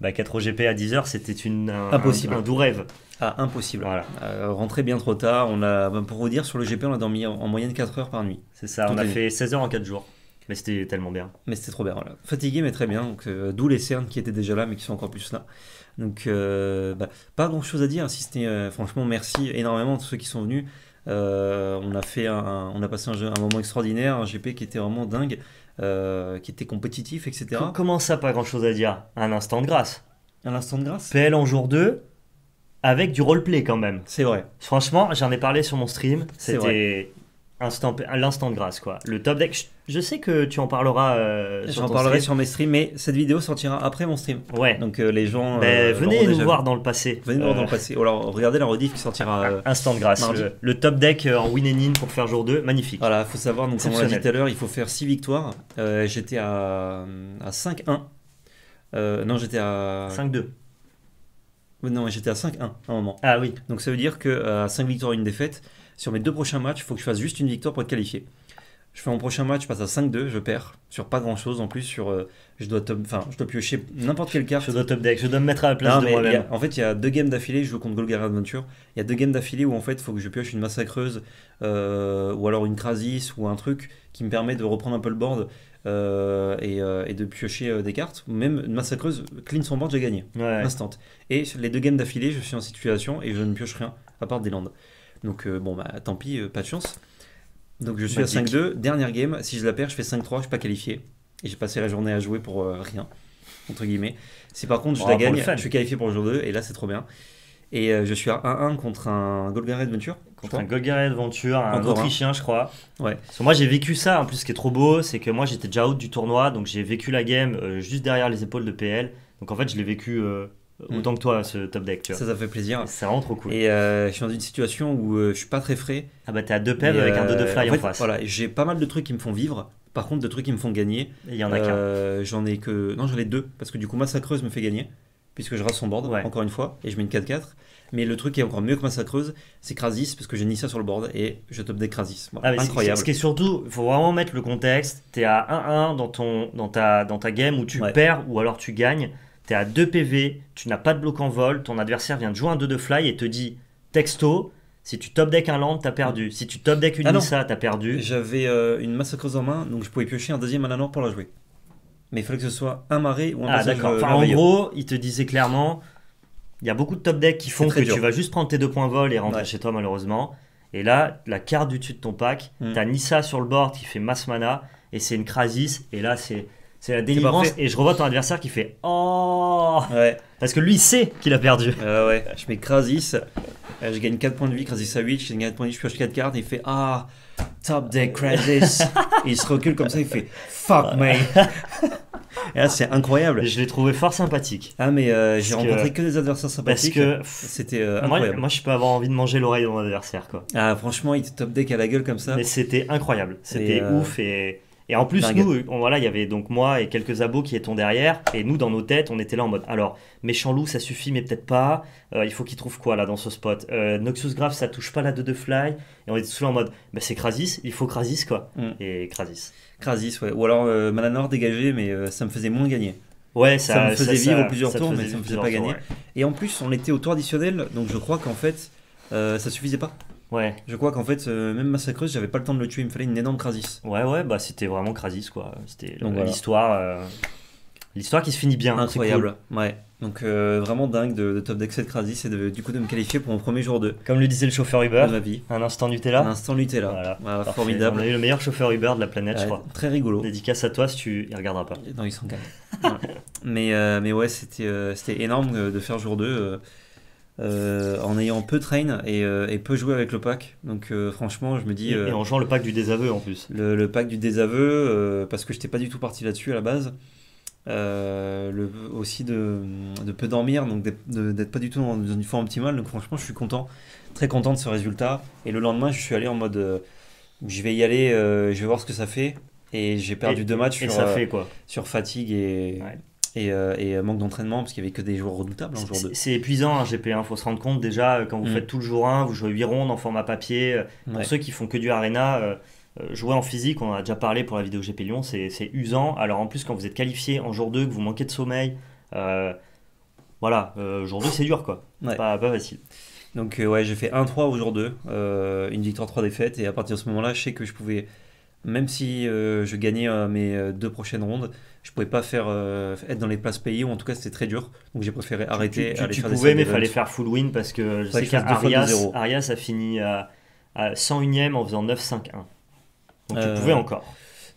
bah, 4 GP à 10h, c'était une, un, impossible. Un, doux rêve. Ah, impossible. Voilà. Euh, rentrer bien trop tard. On a, bah, pour vous dire, sur le GP, on a dormi en, moyenne 4 heures par nuit. C'est ça, on a fait 16 heures en 4 jours. Mais c'était tellement bien. Mais c'était trop bien. Voilà. Fatigué, mais très bien. Donc, euh, d'où les cernes qui étaient déjà là, mais qui sont encore plus là. Donc, euh, bah, pas grand chose à dire. Si c'était, franchement, merci énormément à tous ceux qui sont venus. Euh, on, a fait un, on a passé un, un, moment extraordinaire, un GP qui était vraiment dingue, euh, qui était compétitif, etc. Comment ça, pas grand chose à dire? Un instant de grâce. Un instant de grâce? PL en jour 2, avec du roleplay quand même. C'est vrai. Franchement, j'en ai parlé sur mon stream. C'était l'instant de grâce quoi. Le top deck, je, sais que tu en parleras. Euh, J'en parlerai sur mes streams, mais cette vidéo sortira après mon stream. Ouais. Donc euh, les gens. Ben, euh, venez nous voir dans le passé. Venez nous voir dans le passé. alors regardez la rediff qui sortira. instant de grâce. Le, top deck en win and in pour faire jour 2, magnifique. Voilà, faut savoir, donc, comme on l'a dit tout à l'heure, il faut faire 6 victoires. j'étais à, à 5-1. non, j'étais à. 5-2. Non, j'étais à 5-1 à un moment. Ah oui. Donc ça veut dire qu'à 5 victoires et une défaite, sur mes deux prochains matchs, il faut que je fasse juste une victoire pour être qualifié. Je fais mon prochain match, je passe à 5-2, je perds sur pas grand chose en plus. Sur, euh, je, dois enfin, je dois piocher n'importe quelle carte. Je dois top deck, je dois me mettre à la place de moi-même. En fait, il y a deux games d'affilée, je joue contre Golgari Adventure. Il y a deux games d'affilée où en fait il faut que je pioche une massacreuse euh, ou alors une Krasis ou un truc qui me permet de reprendre un peu le board euh, et, de piocher des cartes. Même une massacreuse, clean son board, j'ai gagné. Instant. Et les deux games d'affilée, je suis en situation et je ne pioche rien à part des landes. Donc bon, bah tant pis, pas de chance. Donc je suis à 5-2. Dernière game, si je la perds, je fais 5-3, je suis pas qualifié. Et j'ai passé la journée à jouer pour euh, rien, entre guillemets. Si par contre je la gagne, je suis qualifié pour le jour 2, et là c'est trop bien. Et euh, je suis à 1-1 contre un Golgari Adventure. Contre un Golgari Adventure, un Autrichien, je crois. Ouais. moi j'ai vécu ça, en plus ce qui est trop beau, c'est que moi j'étais déjà out du tournoi, donc j'ai vécu la game euh, juste derrière les épaules de PL. Donc en fait je l'ai vécu. Autant que toi ce top deck. Tu vois. Ça, ça fait plaisir. C'est vraiment trop cool. Et euh, je suis dans une situation où euh, je suis pas très frais. Ah bah t'es à deux pèves avec un 2 de fly en, face. Voilà, j'ai pas mal de trucs qui me font vivre. Par contre, de trucs qui me font gagner. Il y en a qu'un. Euh, j'en ai que. Non, j'en ai deux. Parce que du coup, Massacreuse me fait gagner. Puisque je rase son board, encore une fois. Et je mets une 4-4. Mais le truc qui est encore mieux que Massacreuse, c'est Krasis. Parce que j'ai Nissa sur le board. Et je top deck Krasis. Ah, incroyable. Ce qui est surtout, il faut vraiment mettre le contexte. T'es à 1-1 dans, ton, dans, ta, dans ta game où tu perds ou alors tu gagnes tu es à 2 PV, tu n'as pas de bloc en vol, ton adversaire vient de jouer un 2 de fly et te dit texto, si tu top deck un land, t'as perdu. Si tu top deck une ah Nissa, t'as perdu. J'avais euh, une massacreuse en main, donc je pouvais piocher un deuxième mana pour la jouer. Mais il fallait que ce soit un marée ou un Ah d'accord. Enfin, en gros, il te disait clairement, il y a beaucoup de top decks qui font que tu vas juste prendre tes deux points vol et rentrer chez toi malheureusement. Et là, la carte du dessus de ton pack, tu mm. t'as Nissa sur le board qui fait masse mana et c'est une Krasis et là c'est c'est la délivrance. Et je revois ton adversaire qui fait Oh Ouais. Parce que lui, il sait qu'il a perdu. Euh, ouais, je mets Krasis. Euh, je gagne 4 points de vie, Krasis à 8. Je gagne 4 points de vie, je pioche 4 cartes. Et il fait Ah, top deck Krasis. et il se recule comme ça, il fait Fuck me. Et là, c'est incroyable. Je l'ai trouvé fort sympathique. Ah, mais euh, j'ai rencontré que... des adversaires sympathiques. Parce que c'était incroyable. Moi, je peux avoir envie de manger l'oreille de mon adversaire. Quoi. Ah, franchement, il te top deck à la gueule comme ça. Mais c'était incroyable. C'était ouf. Et et en plus, nous, voilà, il y avait donc moi et quelques abos qui étaient derrière, et nous, dans nos têtes, on était là en mode, alors, méchant loup, ça suffit, mais peut-être pas. Euh, il faut qu'il trouve quoi là dans ce spot? Euh, Noxus Graph, ça touche pas la 2 de fly, et on était tous là en mode, bah, c'est Krasis, il faut Krasis quoi. Mm. Et Krasis. Krasis, ouais. Ou alors euh, Malanor dégagé, mais euh, ça me faisait moins gagner. Ouais, ça, ça me faisait vivre plusieurs tours, mais ça me faisait pas gagner. Et en plus, on était au tour additionnel, donc je crois qu'en fait, ça suffisait pas. Ouais. Je crois qu'en fait, euh, même Massacreuse, j'avais pas le temps de le tuer, il me fallait une énorme Krasis. Ouais, ouais, bah c'était vraiment Krasis, quoi. C'était l'histoire. Euh, l'histoire qui se finit bien. Incroyable. Ouais. Donc euh, vraiment dingue de, top deck 7 Krasis et de, du coup de me qualifier pour mon premier jour 2. Comme le disait le chauffeur Uber. De ma vie. Un instant Nutella. Un instant Nutella. Voilà. formidable. On a eu le meilleur chauffeur Uber de la planète, je crois. Très rigolo. Dédicace à toi si tu y regarderas pas. Non, ils sont calmes. mais, mais ouais, c'était c'était énorme de faire jour 2. Euh, en ayant peu train et, euh, et, peu joué avec le pack. Donc euh, franchement, je me dis. et, en jouant le pack du désaveu en plus. Le, pack du désaveu, parce que je n'étais pas du tout parti là-dessus à la base. le, aussi de, de, peu dormir, donc d'être pas du tout dans, une forme optimale. Donc franchement, je suis content, très content de ce résultat. Et le lendemain, je suis allé en mode. je vais y aller, je vais voir ce que ça fait. Et j'ai perdu deux matchs sur, ça fait quoi? sur fatigue et, et, euh, et, manque d'entraînement parce qu'il n'y avait que des joueurs redoutables en jour 2. C'est épuisant un GP, il faut se rendre compte déjà euh, quand vous mm. faites tout le jour 1, vous jouez 8 rondes en format papier. Euh, pour ceux qui font que du arena, jouer en physique, on en a déjà parlé pour la vidéo GP Lyon, c'est usant. Alors en plus, quand vous êtes qualifié en jour 2, que vous manquez de sommeil, voilà, jour 2 c'est dur quoi. Pas, pas, facile. Donc ouais, j'ai fait 1-3 au jour 2, une victoire, 3 défaites, et à partir de ce moment-là, je sais que je pouvais, même si je gagnais mes deux prochaines rondes, je pouvais pas faire euh, être dans les places payées ou en tout cas c'était très dur. Donc j'ai préféré arrêter tu, tu, pouvais mais il fallait faire full win parce que je sais qu'Arias Arias a fini à, 101ème en faisant 9-5-1 donc tu euh, pouvais encore.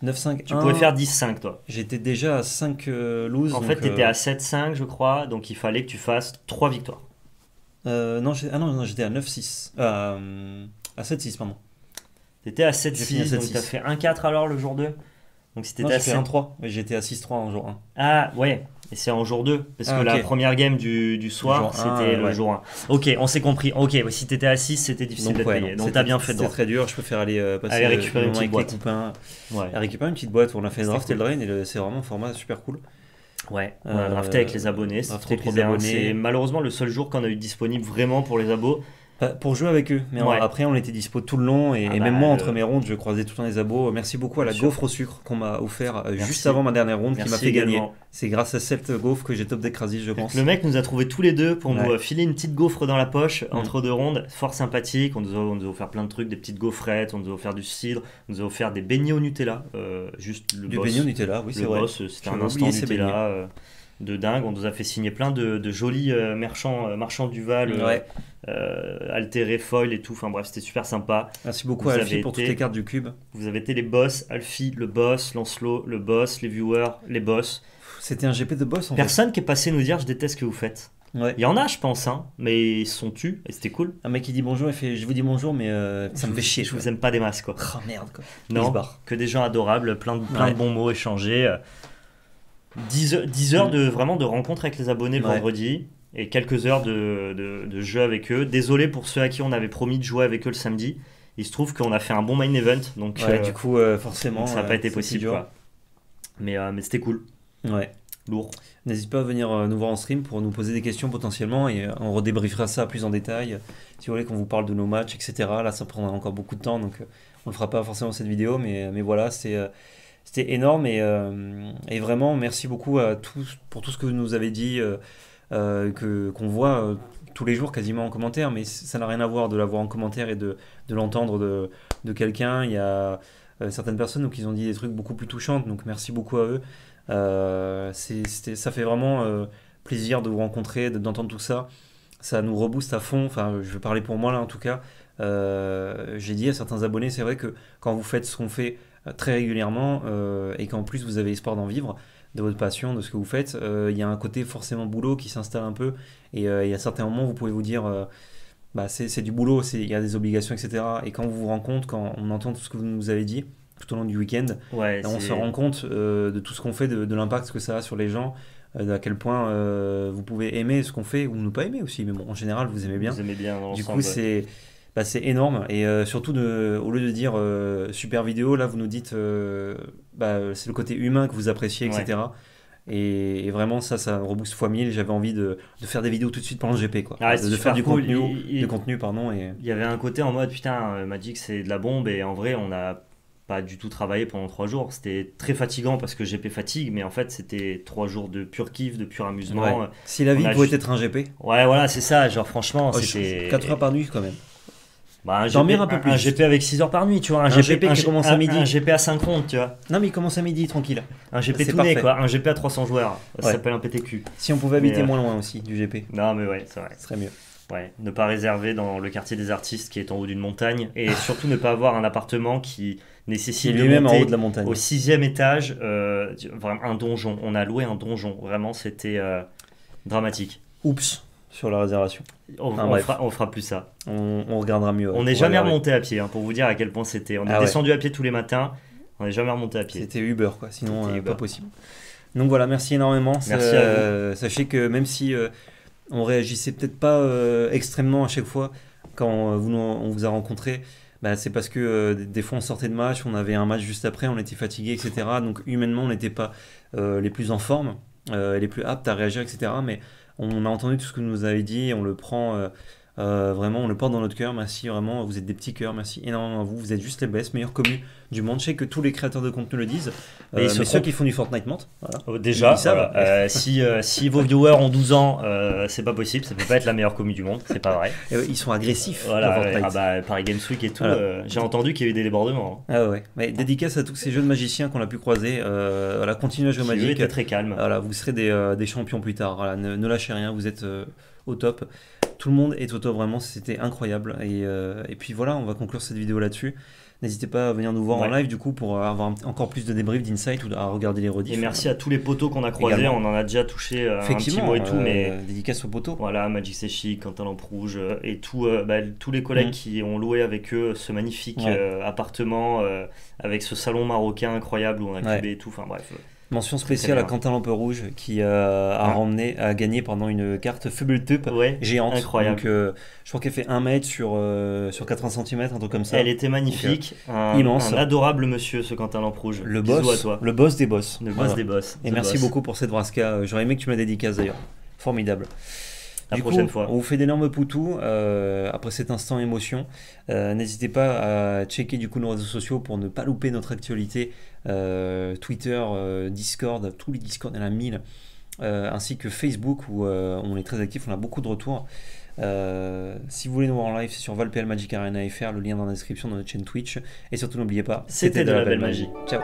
9-5-1 tu pouvais faire 10-5 toi. j'étais déjà à 5 euh, lose en fait tu étais à 7-5 je crois donc il fallait que tu fasses 3 victoires. Non, ah non, non j'étais à 9-6 à 7-6 pardon T'étais à 7-6, donc t'as fait 1-4 alors le jour 2 Donc si t'étais à 1-3, mais j'étais à 6-3 en jour 1. Ah ouais, et c'est en jour 2, parce ah, que la première game du, du soir, c'était le jour 1. Ok, on s'est compris. Ok, si t'étais à 6, c'était difficile de payer. Donc t'as bien fait C'était très dur, je préfère aller euh, passer aller récupérer une petite boîte. Ouais. récupérer une petite boîte. On a fait draft et le drain, et c'est vraiment un format super cool. Ouais, on a drafté avec les abonnés, c'était trop bien. C'est malheureusement le seul jour qu'on a eu disponible vraiment pour les abos. Pour jouer avec eux. Mais après, on était dispo tout le long. Et, ah même bah, moi, entre mes rondes, je croisais tout le temps les abos. Merci beaucoup à la gaufre au sucre qu'on m'a offert euh, juste avant ma dernière ronde qui m'a fait gagner. C'est grâce à cette gaufre que j'ai top d'écrasé, je pense. Le mec nous a trouvé tous les deux pour nous filer une petite gaufre dans la poche mm. entre deux rondes. Fort sympathique. On nous, a, on nous, a, offert plein de trucs, des petites gaufrettes. On nous a offert du cidre. On nous a offert des beignets au Nutella. Euh, juste le du beignet au Nutella, oui, c'est vrai. C'était un instant Nutella de dingue. On nous a fait signer plein de, jolis euh, marchands, euh, marchands Duval, ouais. Euh, altéré, foil et tout. Enfin bref, c'était super sympa. Merci beaucoup Alfie pour toutes les cartes du cube. Vous avez été les boss, Alfie, le boss, Lancelot, le boss, les viewers, les boss. C'était un GP de boss en Personne qui est passé nous dire je déteste ce que vous faites. Il y en a, je pense, hein, mais ils sont tus et c'était cool. Un mec qui dit bonjour, il fait je vous dis bonjour, mais ça me fait chier. Je vous aime pas des masses, quoi. Oh merde, quoi. Non, que des gens adorables, plein de, plein de bons mots échangés. 10, heures de, vraiment de rencontres avec les abonnés le vendredi et quelques heures de, de, jeu avec eux. Désolé pour ceux à qui on avait promis de jouer avec eux le samedi. Il se trouve qu'on a fait un bon main event, donc euh, du coup euh, forcément ça n'a pas été possible. Mais, euh, mais c'était cool. Ouais. Lourd. N'hésite pas à venir nous voir en stream pour nous poser des questions potentiellement et on redébriefera ça plus en détail. Si vous voulez qu'on vous parle de nos matchs, etc. Là, ça prendra encore beaucoup de temps, donc on ne fera pas forcément cette vidéo, mais, mais voilà, c'est c'était énorme et, euh, et, vraiment merci beaucoup à tous pour tout ce que vous nous avez dit, euh, euh, que qu'on voit tous les jours quasiment en commentaire, mais ça n'a rien à voir de l'avoir en commentaire et de, de l'entendre de, de quelqu'un. Il y a certaines personnes qui ont dit des trucs beaucoup plus touchantes, donc merci beaucoup à eux. ça fait vraiment plaisir de vous rencontrer, d'entendre tout ça. Ça nous rebooste à fond, enfin je vais parler pour moi là en tout cas. J'ai dit à certains abonnés, c'est vrai que quand vous faites ce qu'on fait, euh, très régulièrement euh, et qu'en plus vous avez espoir d'en vivre, de votre passion, de ce que vous faites, euh, il y a un côté forcément boulot qui s'installe un peu et il y a certains moments vous pouvez vous dire bah, c'est du boulot, il y a des obligations, etc. Et quand on vous rend compte, quand on entend tout ce que vous nous avez dit tout au long du week-end, on se rend compte de tout ce qu'on fait, de, l'impact que ça a sur les gens, à quel point vous pouvez aimer ce qu'on fait ou ne pas aimer aussi. Mais bon, en général, vous aimez bien. Vous aimez bien du coup, c'est bah, c'est énorme. Et euh, surtout, de, au lieu de dire euh, super vidéo, là, vous nous dites euh, bah, c'est le côté humain que vous appréciez, etc. Et, vraiment, ça, ça rebooste fois 1000. J'avais envie de, de, faire des vidéos tout de suite pendant le GP, quoi. Ah, de, faire du contenu, du contenu, pardon. Et... Il y avait un côté en mode putain, Magic c'est de la bombe, et en vrai, on n'a pas du tout travaillé pendant trois jours. C'était très fatigant parce que GP fatigue, mais en fait, c'était trois jours de pur kiff, de pur amusement. Si la vie pouvait être un GP. Ouais, voilà, c'est ça. Genre, franchement, oh, c'était. 4 heures par nuit, quand même. Bah, un Dormir un peu plus. Un GP avec 6 heures par nuit, tu vois. Un, GP, qui commence à midi. Un GP à 5 rondes, tu vois. Non, mais il commence à midi, tranquille. Un GP tout né, quoi. Un GP à 300 joueurs. Ça s'appelle un PTQ. Si on pouvait habiter euh, moins loin aussi du GP. Non, mais ouais, c'est vrai. Ce serait mieux. Ouais, ne pas réserver dans le quartier des artistes qui est en haut d'une montagne et surtout ne pas avoir un appartement qui nécessite lui-même en haut de la montagne. Au sixième étage, euh, vraiment un donjon. On a loué un donjon. Vraiment, c'était euh, dramatique. Oups sur la réservation. On, fera, plus ça. On, regardera mieux. On n'est jamais remonté à pied, hein, pour vous dire à quel point c'était. On est ah descendu à pied tous les matins, on n'est jamais remonté à pied. C'était Uber, quoi, sinon euh, pas possible. Donc voilà, merci énormément. Merci à vous. Euh, sachez que même si euh, on réagissait peut-être pas extrêmement à chaque fois quand vous, on vous a rencontré, bah, c'est parce que des fois on sortait de match, on avait un match juste après, on était fatigué, etc. Donc humainement on n'était pas les plus en forme, les plus aptes à réagir, etc. Mais on a entendu tout ce que vous nous avez dit, on le prend euh, euh, vraiment, on le porte dans notre cœur. Merci vraiment, vous êtes des petits cœurs. Merci énormément à vous. Vous êtes juste les best, meilleurs communes du monde. Je sais que tous les créateurs de contenu le disent. Euh, mais ceux qui font du Fortnite mentent. Oh, déjà, si, si vos viewers ont 12 ans, c'est pas possible. Ça peut pas être la meilleure commune du monde. C'est pas vrai. ils sont agressifs. Voilà, ah bah, Paris Games Week et tout. J'ai entendu qu'il y a eu des débordements. Hein. Ah ouais. Mais dédicace à tous ces jeux de magiciens qu'on a pu croiser. voilà, continuez à jouer Magic. très calme. Voilà, vous serez des, des champions plus tard. Voilà, ne, ne lâchez rien. Vous êtes au top. Tout le monde est au top, vraiment, c'était incroyable. Et, euh, et, puis voilà, on va conclure cette vidéo là-dessus. N'hésitez pas à venir nous voir en live du coup pour avoir encore plus de débriefs, d'insight ou à regarder les rediffs. Et merci à tous les potos qu'on a croisés. On en a déjà touché un petit mot et tout, mais dédicace aux potos. Voilà, Magic Sechi, Quentin Lampe-Rouge et tout, bah, tous les collègues mm. qui ont loué avec eux ce magnifique appartement avec ce salon marocain incroyable où on a cubé et tout. Enfin bref. Mention spéciale à Quentin Lampe Rouge qui euh, a, ramené, a gagné pendant une carte Fubeltup géante. Incroyable. Donc, euh, je crois qu'elle fait 1 mètre sur, euh, sur 80 cm, un truc comme ça. Elle était magnifique. un, immense. Un adorable monsieur, ce Quentin Lampe Rouge. Le boss, à toi. Le boss des boss. Le boss des boss. Et merci beaucoup pour cette brasca. J'aurais aimé que tu me la dédicaces d'ailleurs. Formidable. La prochaine fois. On vous fait d'énormes poutous euh, après cet instant émotion. Euh, n'hésitez pas à checker du coup nos réseaux sociaux pour ne pas louper notre actualité. Euh, Twitter, Discord, tous les Discord, il y en a 1000. ainsi que Facebook où on est très actif, on a beaucoup de retours. si vous voulez nous voir en live, c'est sur Valpl Magic Arena FR, le lien dans la description de notre chaîne Twitch. Et surtout, n'oubliez pas, c'était de, la belle magie. Ciao